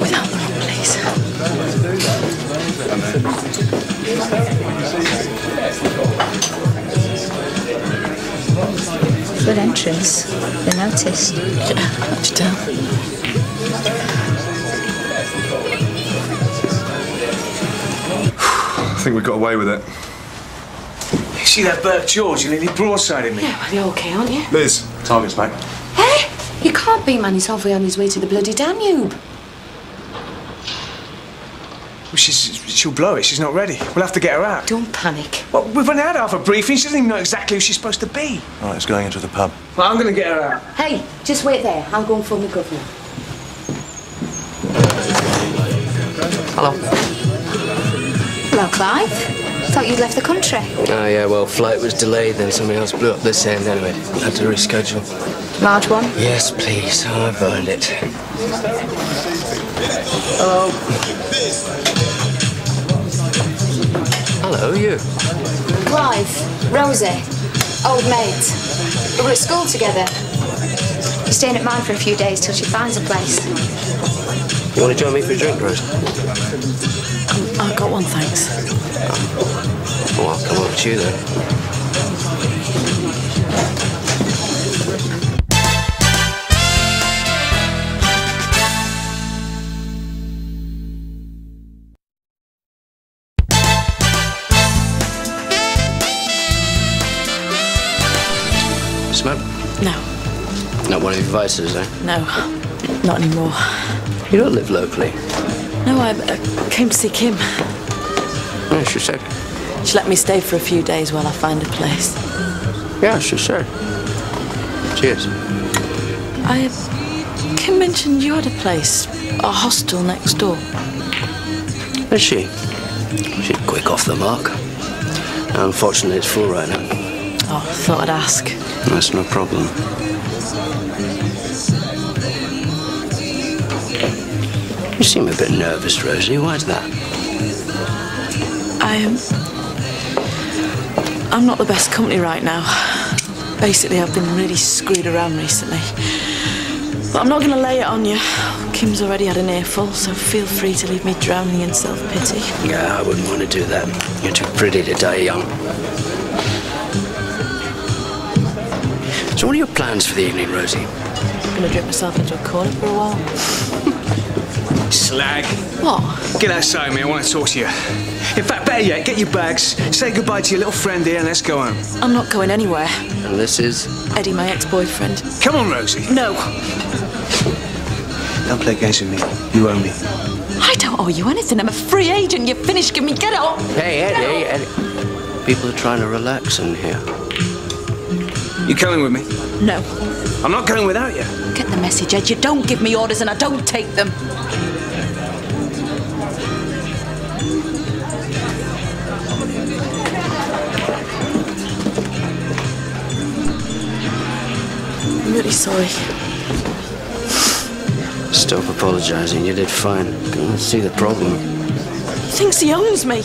Without the rum, please. Good entrance. You noticed. How'd you tell? I think we got away with it. You see that Burke George? You nearly broadsided me. Yeah, well, you're okay, aren't you? Liz, target's back. Hey, you can't be, man. He's halfway on his way to the bloody Danube. Well, she's, she'll blow it. She's not ready. We'll have to get her out. Don't panic. Well, we've only had half a briefing. She doesn't even know exactly who she's supposed to be. All right, it's going into the pub. Well, I'm going to get her out. Hey, just wait there. I'll go and phone the governor. Hello. Hello, Clive. Thought you'd left the country. Oh, yeah, well, flight was delayed, then something else blew up this end anyway. Had to reschedule. Large one. Yes, please. Oh, I burned it. Hello. Hello, you. Clive, Rosie, old mate. We were at school together. You're staying at mine for a few days till she finds a place. You want to join me for a drink, Rose? Oh, I've got one, thanks. Well, I'll come over to you then. Not one of your vices, eh? no, not anymore. You don't live locally. No, I uh, came to see Kim. Yeah, she said. She let me stay for a few days while I find a place. Yeah, she said. Cheers. I. uh, Kim mentioned you had a place, a hostel next door. Is she? She's quick off the mark. Unfortunately, it's full right now. Oh, thought I'd ask. That's no problem. You seem a bit nervous, Rosie. Why's that? I am. I'm not the best company right now. Basically, I've been really screwed around recently. But I'm not going to lay it on you. Kim's already had an earful, so feel free to leave me drowning in self pity. Yeah, I wouldn't want to do that. You're too pretty to die young. So, what are your plans for the evening, Rosie? I'm going to drip myself into a corner for a while. Slag. What? Get outside, me. I want to talk to you. In fact, better yet, get your bags, say goodbye to your little friend here, and let's go home. I'm not going anywhere. And this is? Eddie, my ex boyfriend. Come on, Rosie. No, Don't play games with me. You owe me. I don't owe you anything. I'm a free agent. You're finished. Give me. Get up. Hey, Eddie, Eddie. People are trying to relax in here. You coming with me? No. I'm not going without you. Get the message, Ed. You don't give me orders and I don't take them. Really sorry. Stop apologising. You did fine. Can't see the problem. He thinks he owns me.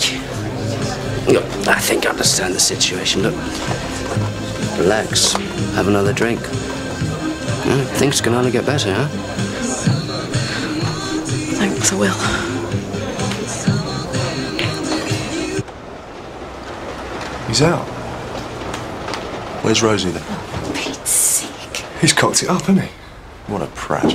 Look, I think I understand the situation. Look, relax. Have another drink. Yeah, things can only get better, huh? Thanks, I will. He's out. Where's Rosie then? Pete's sick. He's cocked it up, hasn't he? What a prat.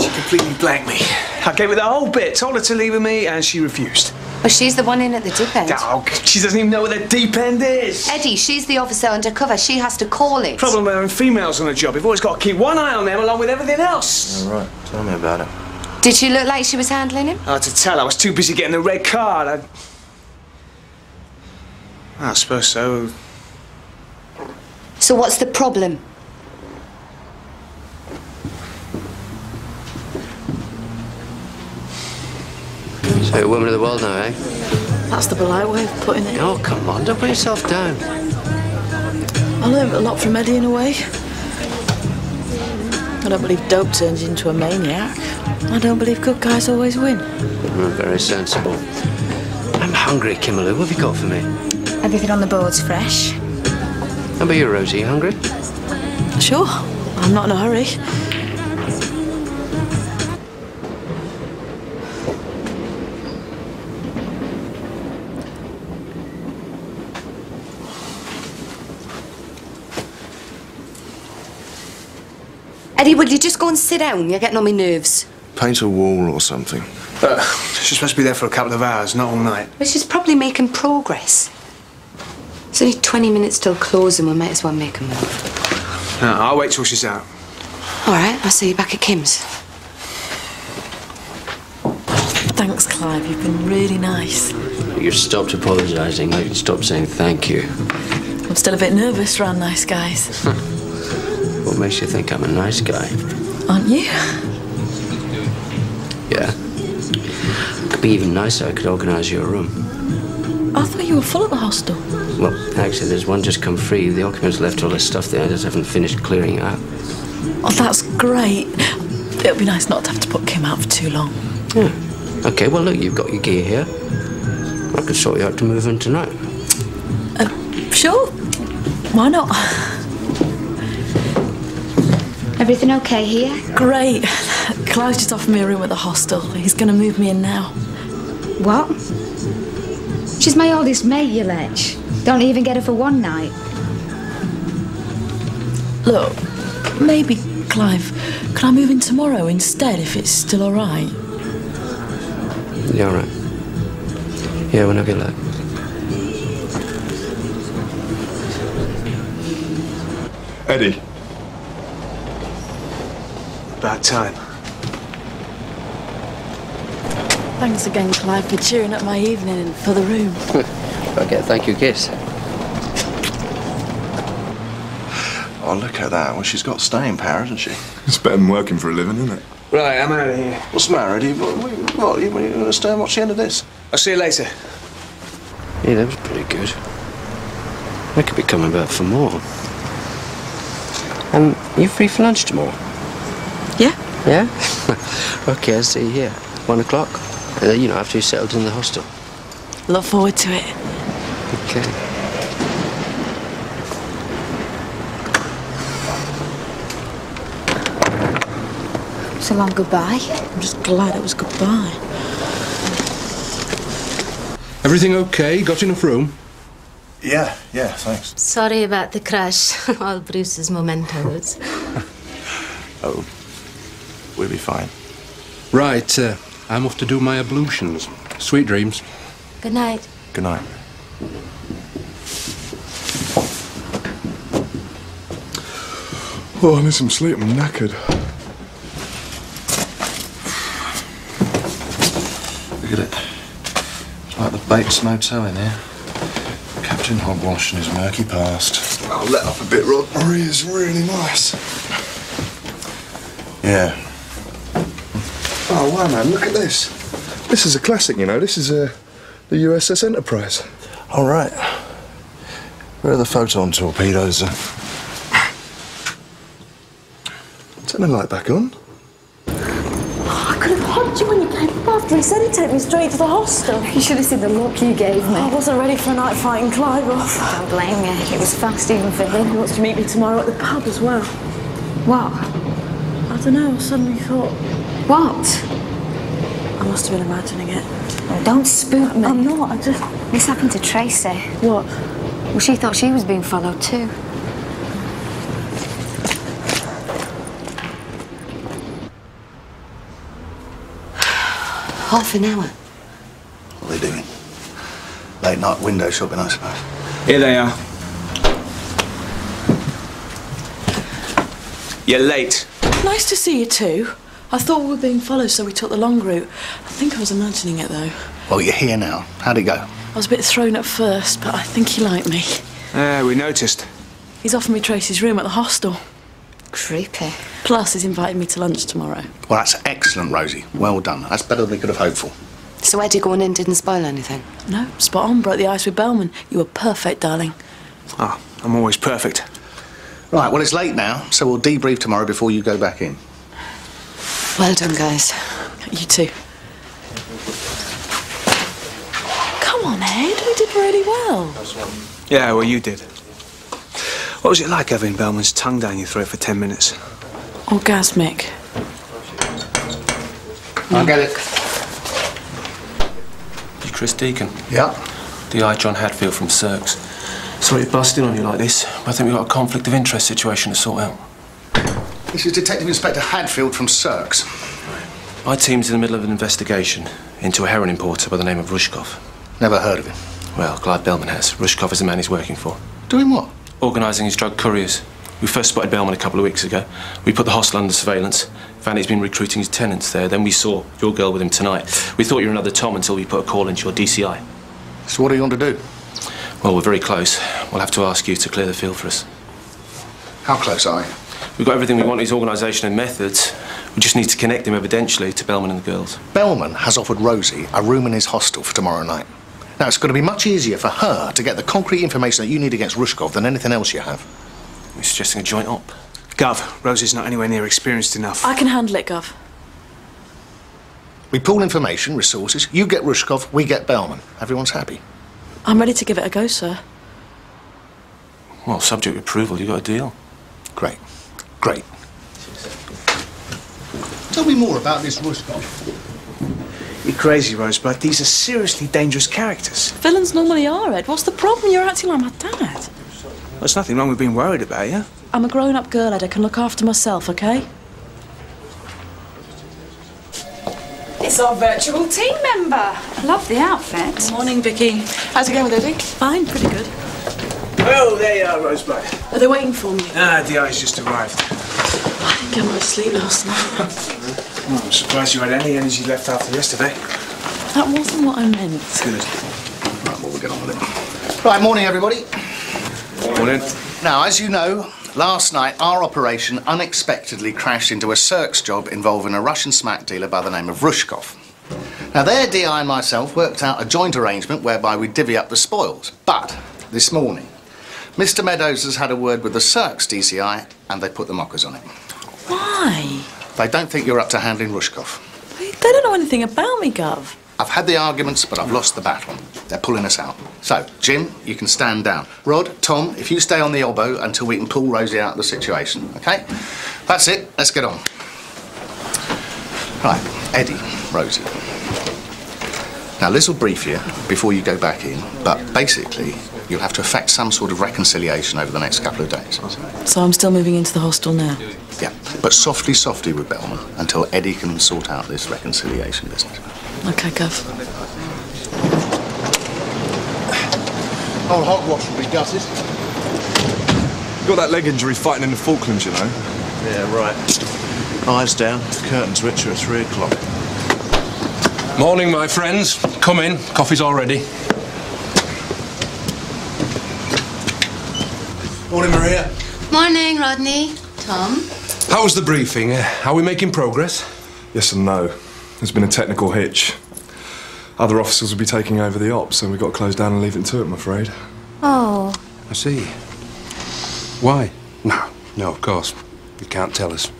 She completely blanked me. I gave her the whole bit, told her to leave with me, and she refused. Well, she's the one in at the deep end. Oh, she doesn't even know what the deep end is. Eddie, she's the officer undercover. She has to call it. Problem with having females on the job. You've always got to keep one eye on them along with everything else. All right, tell me about it. Did she look like she was handling him? Hard to tell. I was too busy getting the red card. I, I suppose so. So what's the problem? So you're a woman of the world now, eh? That's the polite way of putting it. Oh, come on, don't put yourself down. I learned a lot from Eddie in a way. I don't believe dope turns you into a maniac. I don't believe good guys always win. Mm, very sensible. I'm hungry, Kimberly. What have you got for me? Everything on the board's fresh. How about you, Rosie? You hungry? Sure. I'm not in a hurry. Eddie, will you just go and sit down? You're getting on my nerves. Paint a wall or something. Uh, she's supposed to be there for a couple of hours, not all night. But she's probably making progress. It's only 20 minutes till closing. We might as well make a move. No, I'll wait till she's out. All right, I'll see you back at Kim's. Thanks, Clive. You've been really nice. You've stopped apologising. I can stop saying thank you. I'm still a bit nervous around nice guys. What makes you think I'm a nice guy? Aren't you? Yeah. Could be even nicer. I could organise your room. I thought you were full at the hostel. Well, actually, there's one just come free. The occupants left all their stuff there. I just haven't finished clearing it out. Oh, that's great. It'll be nice not to have to put Kim out for too long. Yeah. Okay, well, look, you've got your gear here. I could sort you out to move in tonight. Uh, sure. Why not? Everything okay here? Great. Clive's just offered me a room at the hostel. He's going to move me in now. What? She's my oldest mate, you lech. Don't even get her for one night. Look, maybe, Clive, can I move in tomorrow instead if it's still all right? Yeah, all right. Yeah, whenever you like. Eddie. Bad time. Thanks again, Clive, for cheering up my evening and for the room. I get a thank you kiss. Oh, look at that. Well, she's got staying power, hasn't she? It's better than working for a living, isn't it? Right, I'm out of here. What's the matter, Eddie? What, what, what, you, you going to stay and watch the end of this? I'll see you later. Yeah, that was pretty good. I could be coming back for more. Um, you free for lunch tomorrow? Yeah. Yeah? okay, I'll see you here. One o'clock. Uh, you know, after you settled in the hostel. Look forward to it. Okay. So long goodbye. I'm just glad it was goodbye. Everything okay? Got enough room? Yeah, yeah, thanks. Sorry about the crash. All Bruce's mementos. Oh, we'll be fine. Right, uh, I'm off to do my ablutions. Sweet dreams. Good night. Good night. Oh, I need some sleep. I'm knackered. Look at it. It's like the Bates Motel in here. Captain Hogwash and his murky past. I'll let up a bit, Rod. Maria's really nice. Yeah. Oh, wow, man, look at this. This is a classic, you know. This is uh, the USS Enterprise. All right. Where are the photon torpedoes? Turn the light back on. I could have hugged you when you came up after. He said he'd take me straight to the hostel. You should have seen the look you gave me. I wasn't ready for a night fighting Clive off. Don't blame you. It was fast even for him. He wants to meet me tomorrow at the pub as well. What? I don't know, I suddenly thought. What? I must have been imagining it. Oh, don't spook me. I'm not, I just. This happened to Tracy. What? Well, she thought she was being followed too. Half an hour. What are they doing? Late night window shopping, I suppose. Here they are. You're late. Nice to see you too. I thought we were being followed, so we took the long route. I think I was imagining it though. Well, you're here now. How'd it go? I was a bit thrown at first, but I think he liked me. Yeah, we noticed. He's offered me Tracy's room at the hostel. Creepy. Plus, he's invited me to lunch tomorrow. Well, that's excellent, Rosie. Well done. That's better than we could have hoped for. So Eddie going in didn't spoil anything? No, spot on. Broke the ice with Bellman. You were perfect, darling. Oh, I'm always perfect. Right, well, it's late now, so we'll debrief tomorrow before you go back in. Well done, guys. You too. Come on, did really well. Yeah, well, you did. What was it like having Bellman's tongue down your throat for ten minutes? Orgasmic. I get it. You Chris Deakin? Yeah. DI John Hadfield from SERCS. Sorry to bust in on you like this, but I think we've got a conflict of interest situation to sort out. This is Detective Inspector Hadfield from SERCS. My team's in the middle of an investigation into a heroin importer by the name of Rushkov. Never heard of him. Well, Clive Bellman has. Rushkov is the man he's working for. Doing what? Organising his drug couriers. We first spotted Bellman a couple of weeks ago. We put the hostel under surveillance. Found he's been recruiting his tenants there. Then we saw your girl with him tonight. We thought you were another Tom until we put a call into your DCI. So what are you want to do? Well, we're very close. We'll have to ask you to clear the field for us. How close are you? We've got everything we want, his organisation and methods. We just need to connect him evidentially to Bellman and the girls. Bellman has offered Rosie a room in his hostel for tomorrow night. Now, it's going to be much easier for her to get the concrete information that you need against Rushkov than anything else you have. We're suggesting a joint op. Gov, Rosie's not anywhere near experienced enough. I can handle it, Gov. We pool information, resources. You get Rushkov, we get Bellman. Everyone's happy. I'm ready to give it a go, sir. Well, subject to approval, you got a deal. Great. Great. Tell me more about this Rushkov. You're crazy, Rosebud. These are seriously dangerous characters. Villains normally are, Ed. What's the problem? You're acting like my dad. There's nothing wrong with being worried about you. I'm a grown up girl, Ed. I can look after myself, okay? It's our virtual team member. I love the outfit. Morning, Vicky. How's it going with Eddie? Fine, pretty good. Oh, there you are, Rosebud. Are they waiting for me? Ah, the eyes just arrived. I didn't get much sleep last night. Oh, I'm surprised you had any energy left after yesterday. That wasn't what I meant. Good. Right, well, we'll get on with it. Right, morning, everybody. Morning. Now, as you know, last night our operation unexpectedly crashed into a SERCS job involving a Russian smack dealer by the name of Rushkov. Now, their DI and myself worked out a joint arrangement whereby we divvy up the spoils. But this morning, Mr. Meadows has had a word with the SERCS DCI and they put the mockers on it. Why? They don't think you're up to handling Rushkov. They don't know anything about me, Gov. I've had the arguments, but I've lost the battle. They're pulling us out. So, Jim, you can stand down. Rod, Tom, if you stay on the elbow until we can pull Rosie out of the situation, okay? That's it. Let's get on. Right, Eddie, Rosie. Now, Liz will brief you before you go back in, but basically, you'll have to effect some sort of reconciliation over the next couple of days. So I'm still moving into the hostel now. Yeah, but softly, softly with Bellman until Eddie can sort out this reconciliation business. Okay, Gov. Old oh, hogwash will be gutted. Got that leg injury fighting in the Falklands, you know. Yeah, right. Eyes down, curtains richer at three o'clock. Morning, my friends. Come in. Coffee's all ready. Morning, Maria. Morning, Rodney. Tom. How was the briefing? Uh, are we making progress? Yes and no. There's been a technical hitch. Other officers will be taking over the ops, so we've got to close down and leave it to it, I'm afraid. Oh. I see. Why? No, no, of course. You can't tell us.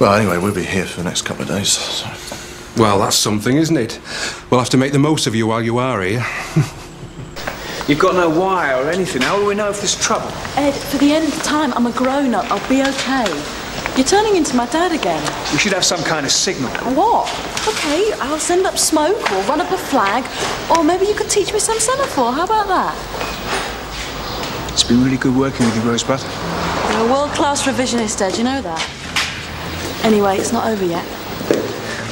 Well, anyway, we'll be here for the next couple of days. So. Well, that's something, isn't it? We'll have to make the most of you while you are here. You've got no wire or anything. How will we know if there's trouble? Ed, for the nth time, I'm a grown up. I'll be okay. You're turning into my dad again. We should have some kind of signal. What? Okay, I'll send up smoke or run up a flag, or maybe you could teach me some semaphore. How about that? It's been really good working with you, Rosebud. You're a world class revisionist, Ed. You know that. Anyway, it's not over yet.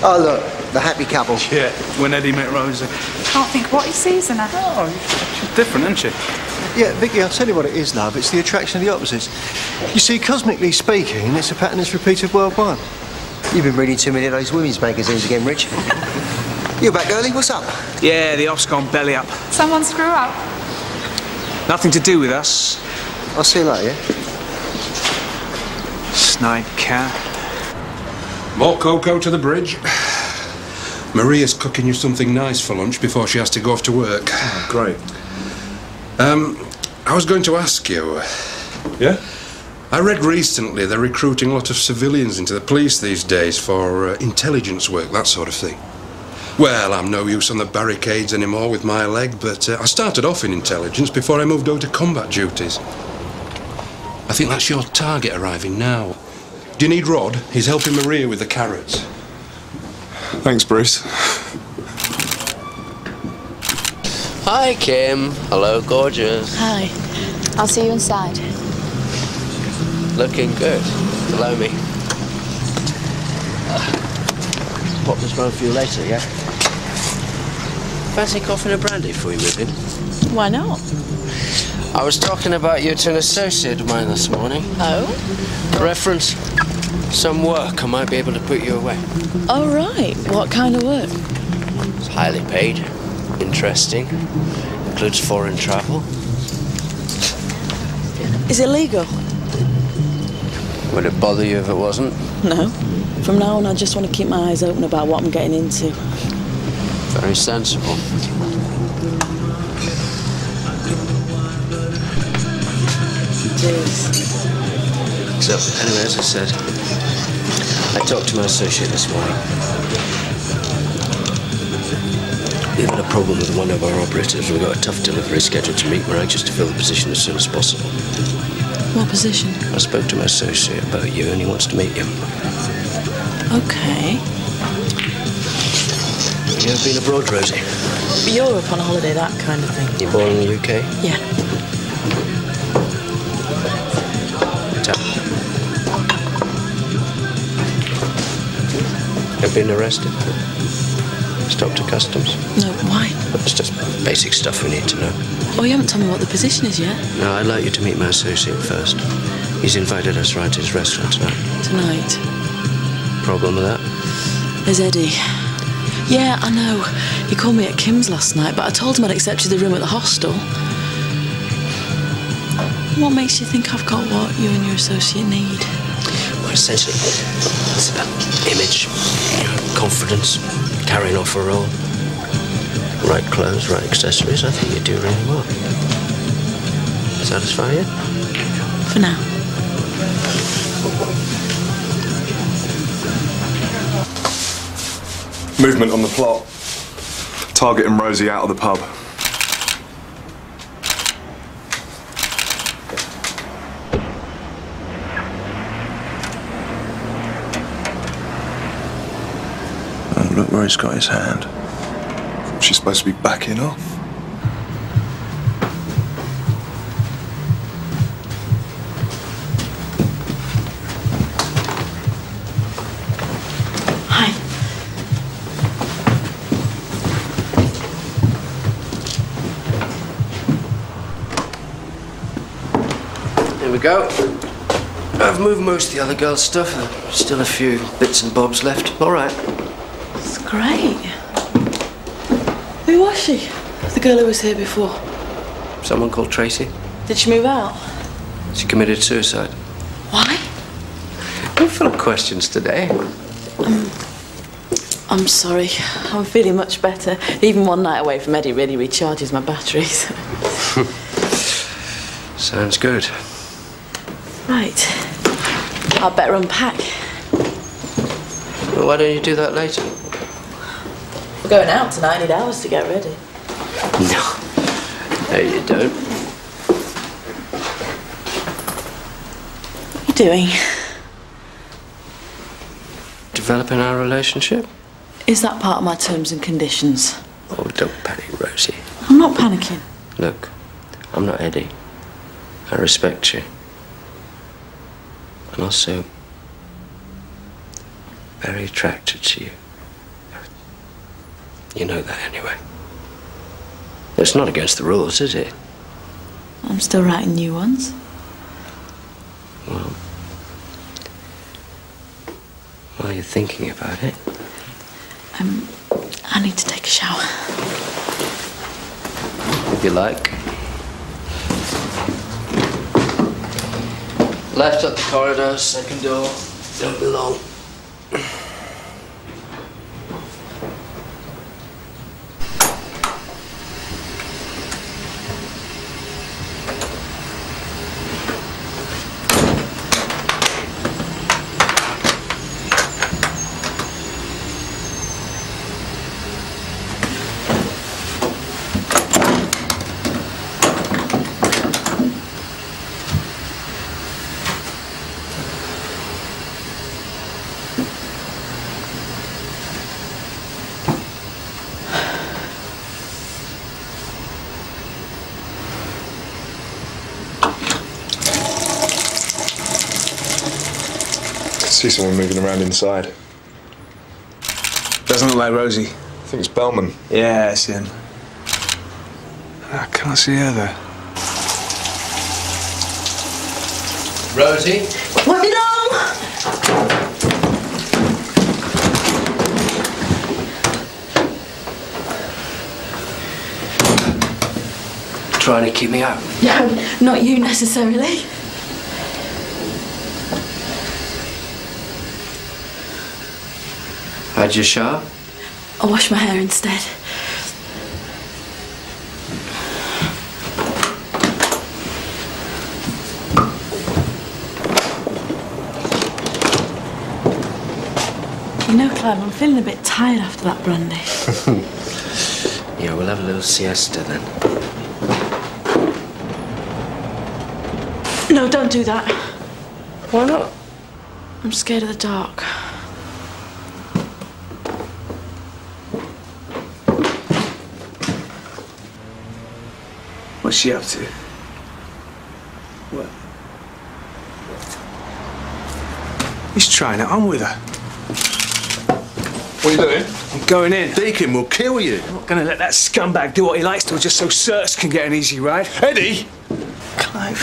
Oh, look, the happy couple. Yeah, when Eddie met Rosie. Can't think what he sees in her. Oh, she's different, isn't she? Yeah, Vicky, I'll tell you what it is, love. It's the attraction of the opposites. You see, cosmically speaking, it's a pattern that's repeated worldwide. You've been reading too many of those women's magazines again, Rich. You're back early? What's up? Yeah, the off's gone belly up. Someone screw up? Nothing to do with us. I'll see you later, yeah? Snide cat. More cocoa to the bridge. Maria's cooking you something nice for lunch before she has to go off to work. Oh, great. Um, I was going to ask you. Yeah? I read recently they're recruiting a lot of civilians into the police these days for uh, intelligence work, that sort of thing. Well, I'm no use on the barricades anymore with my leg, but uh, I started off in intelligence before I moved over to combat duties. I think that's your target arriving now. Do you need Rod? He's helping Maria with the carrots. Thanks, Bruce. Hi, Kim. Hello, gorgeous. Hi. I'll see you inside. Looking good. Allow me. Uh, pop this round for you later, yeah? Fancy coffee and a brandy before you move in? Why not? I was talking about you to an associate of mine this morning. Oh? Reference some work I might be able to put you away. Oh, right. What kind of work? It's highly paid, interesting, includes foreign travel. Is it legal? Would it bother you if it wasn't? No. From now on, I just want to keep my eyes open about what I'm getting into. Very sensible. Cheers. So, anyway, as I said, I talked to my associate this morning. We've had a problem with one of our operatives. We've got a tough delivery scheduled to meet. We're anxious to fill the position as soon as possible. What position? I spoke to my associate about you, and he wants to meet you. Okay. You ever been abroad, Rosie? Europe on holiday, that kind of thing. You born in the UK? Yeah. Been arrested? Stopped at customs? No, why? It's just basic stuff we need to know. Oh, you haven't told me what the position is yet. No, I'd like you to meet my associate first. He's invited us round to his restaurant tonight. Tonight. Problem with that? There's Eddie. Yeah, I know. He called me at Kim's last night, but I told him I'd accepted the room at the hostel. What makes you think I've got what you and your associate need? Well, essentially, it's about image, you confidence, carrying off a role. Right clothes, right accessories. I think you do really well. Satisfy you? For now. Movement on the plot. Targeting Rosie out of the pub. Look where he's got his hand. She's supposed to be backing off. Hi. Here we go. I've moved most of the other girls' stuff. There's Still a few bits and bobs left. All right. Great. Who was she? The girl who was here before. Someone called Tracy. Did she move out? She committed suicide. Why? You're full of questions today. Um, I'm sorry. I'm feeling much better. Even one night away from Eddie really recharges my batteries. Sounds good. right. I'd better unpack. Well, why don't you do that later? We're going out tonight. I need hours to get ready. No. No, you don't. What are you doing? Developing our relationship? Is that part of my terms and conditions? Oh, don't panic, Rosie. I'm not panicking. Look, I'm not Eddie. I respect you. And also, very attracted to you. You know that anyway. It's not against the rules, is it? I'm still writing new ones. Well, while you're thinking about it, Um, I need to take a shower. If you like. Left up the corridor, second door. Don't be long. See someone moving around inside. Doesn't look like Rosie. I think it's Bellman. Yeah, it's him. I can't see her though. Rosie? Let me know! Trying to keep me out. No, not you necessarily. Had your shower? I wash my hair instead. You know, Clive, I'm feeling a bit tired after that brandy. yeah, we'll have a little siesta then. No, don't do that. Why not? I'm scared of the dark. She up to? What? He's trying it on with her. What are you doing? I'm going in. Deakin will kill you. I'm not going to let that scumbag do what he likes to just so SERCS can get an easy ride. Eddie! Clive,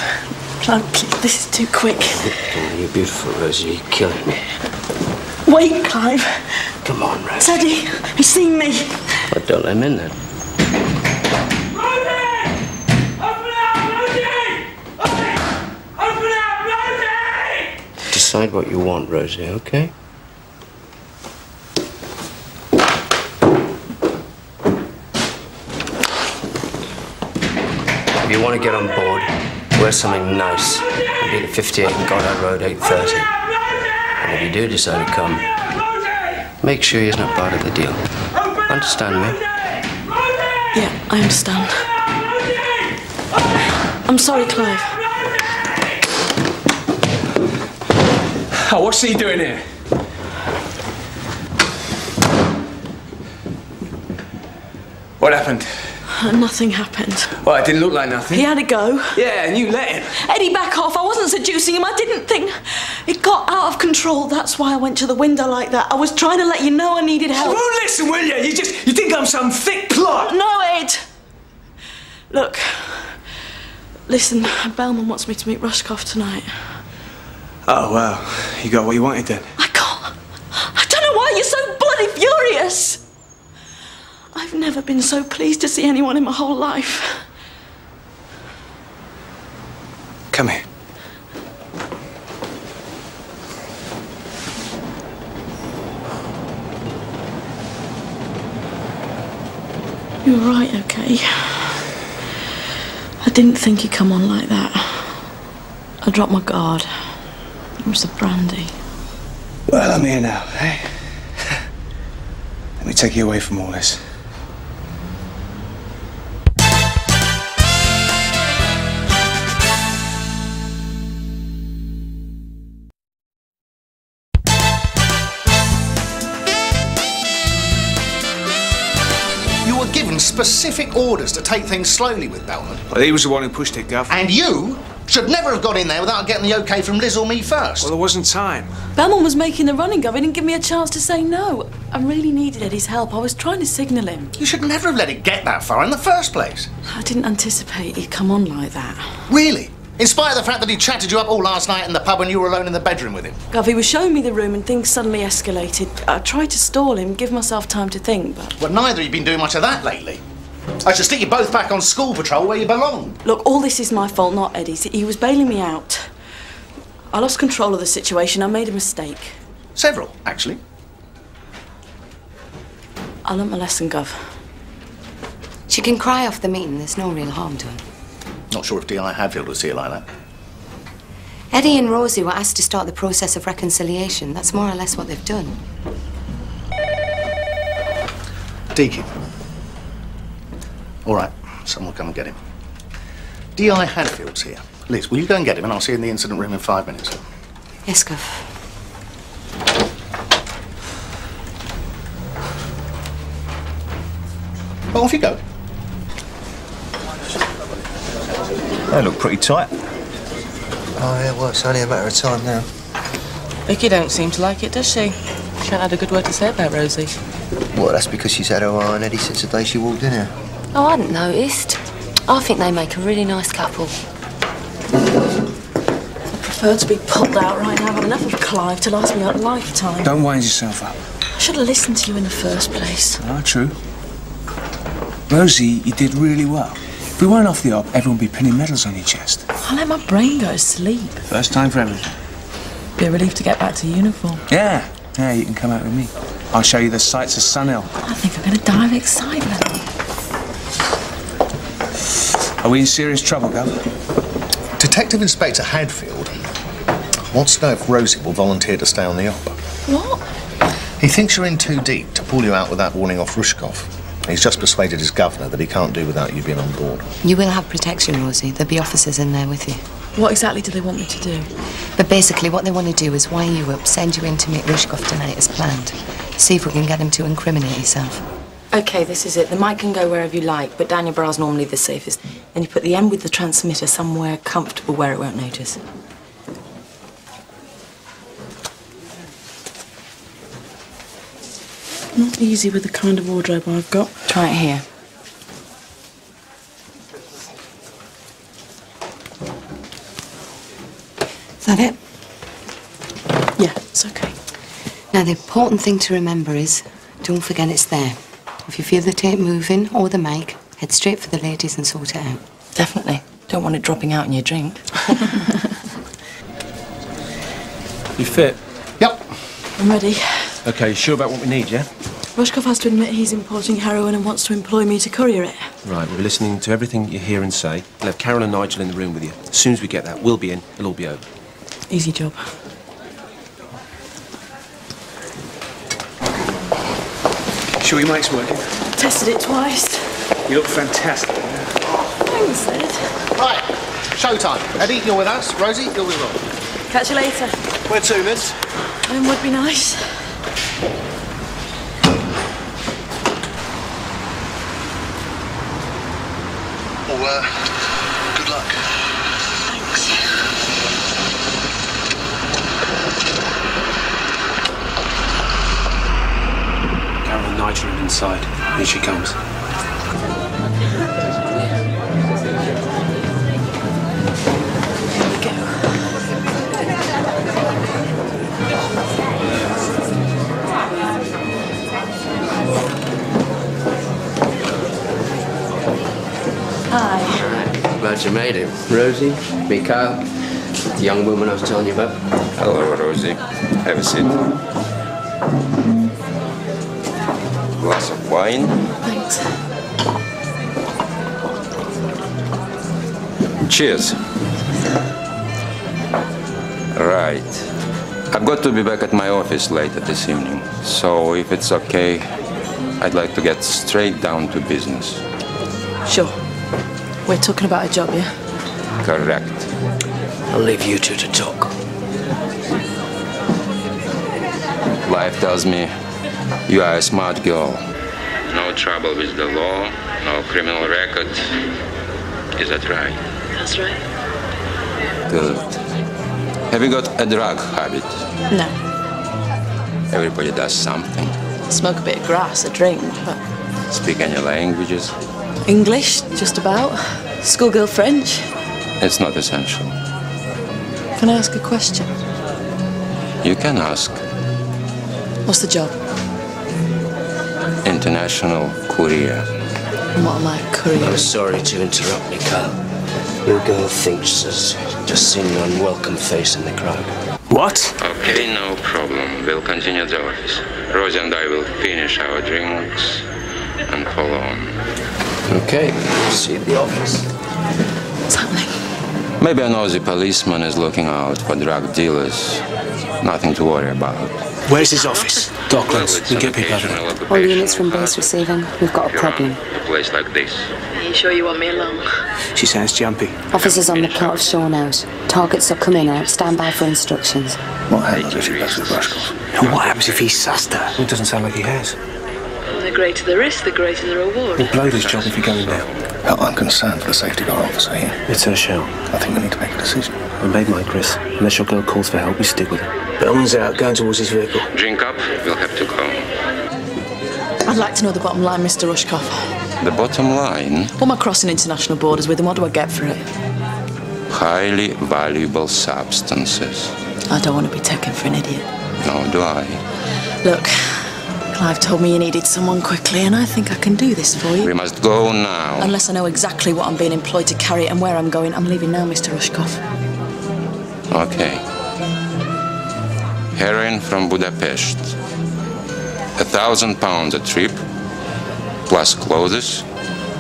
Clive, please, this is too quick. Oh, you're beautiful, Rosie. You're killing me. Wait, Clive. Come on, Rosie. Teddy, he's seen me. Well, don't let him in then. Decide what you want, Rosie, okay? If you want to get on board, wear something nice and be at 58 Goddard Road, 8.30. And if you do decide to come, make sure he's not part of the deal. Understand me? Yeah, I understand. I'm sorry, Clive. Oh, what's he doing here? What happened? Uh, Nothing happened. Well, it didn't look like nothing. He had a go. Yeah, and you let him. Eddie, back off. I wasn't seducing him. I didn't think. It got out of control. That's why I went to the window like that. I was trying to let you know I needed help. You won't listen, will you? You just you think I'm some thick plot. No, Ed. Look. Listen, Bellman wants me to meet Rushkoff tonight. Oh well, you got what you wanted then. I can't. I don't know why you're so bloody furious. I've never been so pleased to see anyone in my whole life. Come here. You're right, okay. I didn't think he'd come on like that. I dropped my guard. The brandy. Well, I'm here now, eh? Let me take you away from all this. Specific orders to take things slowly with Bellman. Well, he was the one who pushed it, Guff. And you should never have got in there without getting the okay from Liz or me first. Well, there wasn't time. Bellman was making the running, Gov. He didn't give me a chance to say no. I really needed Eddie's help. I was trying to signal him. You should never have let it get that far in the first place. I didn't anticipate he'd come on like that. Really? In spite of the fact that he chatted you up all last night in the pub when you were alone in the bedroom with him. Gov, he was showing me the room and things suddenly escalated. I tried to stall him, give myself time to think, but. Well, neither of you been doing much of that lately. I should stick you both back on school patrol where you belong. Look, all this is my fault, not Eddie's. He was bailing me out. I lost control of the situation. I made a mistake. Several, actually. I learnt my lesson, Gov. She can cry off the meeting. There's no real harm done. Not sure if D.I. Hadfield would see it like that. Eddie and Rosie were asked to start the process of reconciliation. That's more or less what they've done. Deakin. All right, someone will come and get him. D.I. Hadfield's here. Liz, will you go and get him and I'll see you in the incident room in five minutes? Yes, Gov. Well, off you go. They look pretty tight. Oh, yeah, well, it's only a matter of time now. Vicky don't seem to like it, does she? She ain't had a good word to say about Rosie. Well, that's because she's had her eye on Eddie since the day she walked in here. Oh, I hadn't noticed. I think they make a really nice couple. I prefer to be pulled out right now. I've had enough of Clive to last me a lifetime. Don't wind yourself up. I should have listened to you in the first place. Ah, true. Rosie, you did really well. If we weren't off the op, everyone would be pinning medals on your chest. I let my brain go to sleep. First time for everything. Be a relief to get back to uniform. Yeah, yeah, you can come out with me. I'll show you the sights of Sun Hill. I think I'm going to die of excitement. Are we in serious trouble, Gov? Detective Inspector Hadfield wants to know if Rosie will volunteer to stay on the op. What? He thinks you're in too deep to pull you out without warning off Rushkov. He's just persuaded his governor that he can't do without you being on board. You will have protection, Rosie. There'll be officers in there with you. What exactly do they want me to do? But basically, what they want to do is wire you up, send you in to meet Rushkov tonight as planned. See if we can get him to incriminate himself. Okay, this is it. The mic can go wherever you like, but Daniel Bar's normally the safest. Then you put the end with the transmitter somewhere comfortable where it won't notice. Not easy with the kind of wardrobe I've got. Try it here. Is that it? Yeah, it's okay. Now, the important thing to remember is don't forget it's there. If you feel the tape moving or the mic, head straight for the ladies and sort it out. Definitely. Don't want it dropping out in your drink. You fit? Yep. I'm ready. Okay, you sure about what we need, yeah? Rushkov has to admit he's importing heroin and wants to employ me to courier it. Right, we'll be listening to everything you hear and say. We'll have Carol and Nigel in the room with you. As soon as we get that, we'll be in. It'll all be over. Easy job. Sure your mic's working? Tested it twice. You look fantastic. Thanks, Ed. Right, showtime. Eddie, you're with us. Rosie, you're with Rob. Catch you later. Where to, Liz? Home would be nice. Oh, uh, good luck. Thanks. Carol and Nigel are inside. Here she comes. Hi. Glad you made it. Rosie, Mikhail, the young woman I was telling you about. Hello, Rosie. Have a seat. Glass of wine. Thanks. Cheers. Right. I've got to be back at my office later this evening, so if it's okay, I'd like to get straight down to business. Sure. We're talking about a job, yeah? Correct. I'll leave you two to talk. Clive tells me you are a smart girl. No trouble with the law, no criminal record. Is that right? That's right. Good. Have you got a drug habit? No. Everybody does something. Smoke a bit of grass, a drink, but Speak any languages? English, just about. Schoolgirl French. It's not essential. Can I ask a question? You can ask. What's the job? International courier. And what am I, courier? I'm sorry to interrupt, Nicole. Your girl thinks there's just seen your unwelcome face in the crowd. What? Okay, no problem. We'll continue at the office. Rosie and I will finish our drinks and follow on. Okay, see the office. What's happening? Maybe a nosy policeman is looking out for drug dealers. Nothing to worry about. Where's his office? Docklands. We get people over All units from base receiving. We've got a problem. A place like this. Are you sure you want me along? She sounds jumpy. Officers on the plot of Sean House. Targets are coming out. Stand by for instructions. What happens if he goes with Rushkoff? And what happens if he sussed her? It doesn't sound like he has. The greater the risk, the greater the reward. We'll blow this job if we go in now. Well, I'm concerned for the safety of our officer here. It's her show. I think we need to make a decision. I made mine, Chris. Unless your girl calls for help, we stick with her. Bellman's out, going towards his vehicle. Drink up, we'll have to go. I'd like to know the bottom line, Mr. Rushkoff. The bottom line What am I crossing international borders with and what do I get for it? highly valuable substances. I don't want to be taken for an idiot. Nor do I. Look, Clive told me you needed someone quickly, and I think I can do this for you. We must go now. Unless I know exactly what I'm being employed to carry and where I'm going, I'm leaving now, Mr. Rushkoff. Okay. Heroin from Budapest. A thousand pounds a trip, plus clothes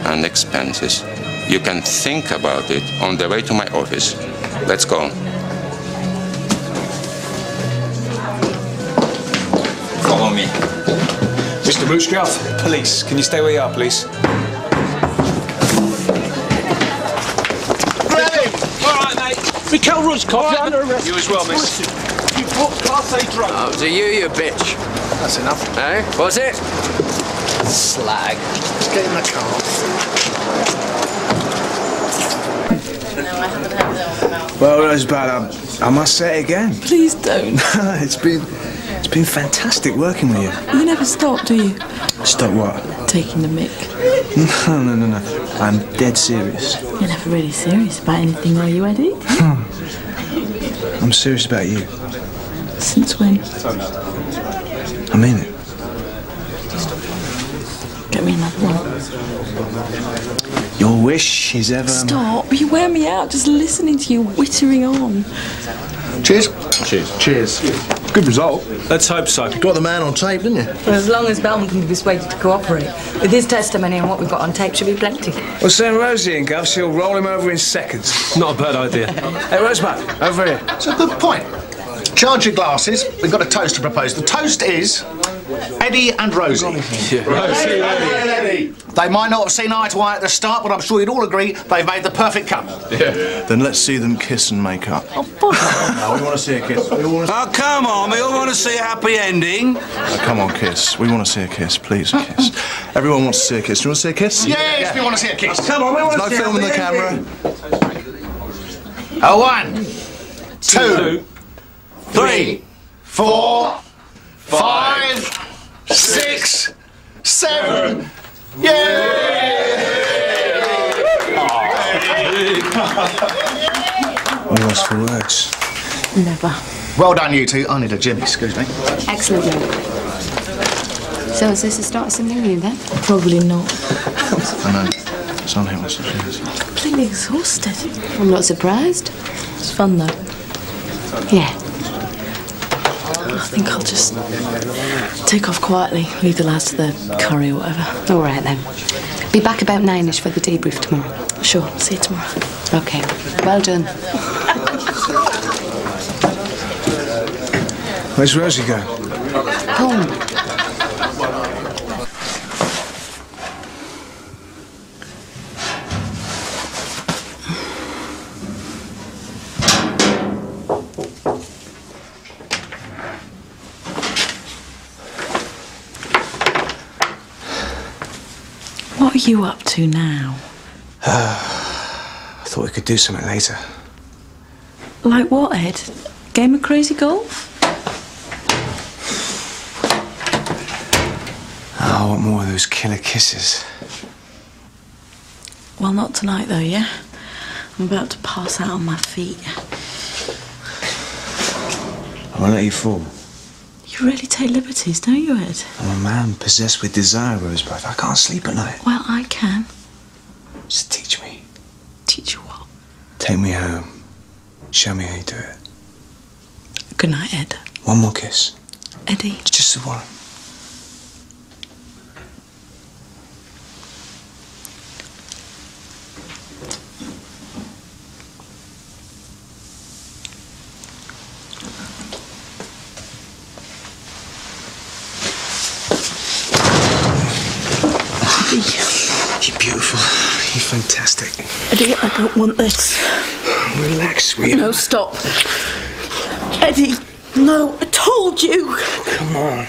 and expenses. You can think about it on the way to my office. Let's go. Mr. Rushkoff, police. Can you stay where you are, please? Grab him! All right, mate. Mikhail Rushkoff, you're under arrest. You as well, miss. You bought Class A drugs. Oh, to you, you bitch. That's enough. Eh? What's it? Slag. Let's get in the car. No, I haven't had that one. Well, Rosebud, I, I must say it again. Please don't. it's been it's been fantastic working with you. You never stop, do you? Stop what? Taking the mick. No, no, no, no. I'm dead serious. You're never really serious about anything, are you, Eddie? I'm serious about you. Since when? I mean it. Get me another one. Your wish is ever. Stop. You wear me out just listening to you whittering on. Cheers. Cheers. Cheers. Good result. Let's hope so. You got the man on tape, didn't you? For as long as Bellman can be persuaded to cooperate, with his testimony and what we've got on tape should be plenty. Well, send Rosie in, Gov. She'll roll him over in seconds. Not a bad idea. hey, Rosebud, over here. It's a good point. Charge your glasses. We've got a toast to propose. The toast is Eddie and Rosie. They might not have seen eye to eye at the start, but I'm sure you'd all agree they've made the perfect couple. Then let's see them kiss and make up. Oh, no, we want to see a kiss. We want to... Oh, come on, we all want to see a happy ending. Oh, come on, kiss. We want to see a kiss, please, a kiss. Everyone wants to see a kiss. Do you want to see a kiss? Yes, we want to see a kiss. Come on, we want to no see a film in the happy camera. A one, two, three, four, five, six, seven. Yay! We lost for words. Never. Well done, you two. I need a gym, excuse me. Excellent work. So is this the start of something new then? Probably not. I know. It's on him, what's it is. Completely exhausted. I'm not surprised. It's fun though. Yeah. I think I'll just take off quietly, leave the lads to the curry or whatever. All right then. Be back about nine-ish for the debrief tomorrow. Sure. See you tomorrow. Okay. Well done. Where's Rosie go? Home. What are you up to now? I thought we could do something later. Like what, Ed? Game of crazy golf? Oh, I want more of those killer kisses. Well, not tonight though, yeah? I'm about to pass out on my feet. I won't let you fall. You really take liberties, don't you, Ed? I'm a man possessed with desire, Rosebud. I can't sleep at night. Well, I can. Just teach me. Teach you what? Take me home. Show me how you do it. Good night, Ed. One more kiss. Eddie. Just the one. You're beautiful. You're fantastic. Eddie, I don't want this. Relax, sweetheart. No, stop. Eddie, no, I told you. Come on.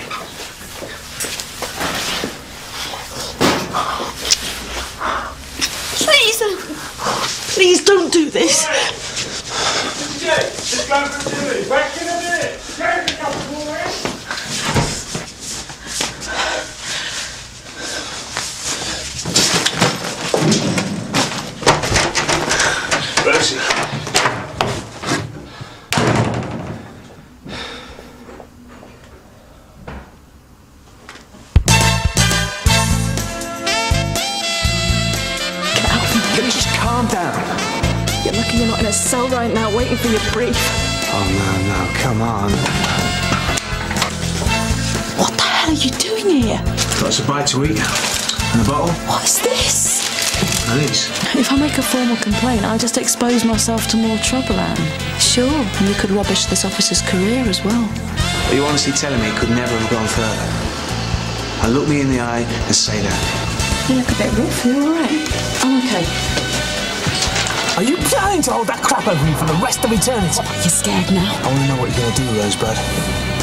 Please, don't- please don't do this. Rosie. For brief. Oh, no, no, come on. What the hell are you doing here? Got a bite to eat. And a bottle? What's this? Alice. If I make a formal complaint, I just expose myself to more trouble, Anne. Sure, and you could rubbish this officer's career as well. Are you honestly telling me it could never have gone further? Now look me in the eye and say that. You look a bit rough. You all right? I'm okay. Are you planning to hold that crap over me for the rest of eternity? You're scared now. I want to know what you're going to do, Rosebud.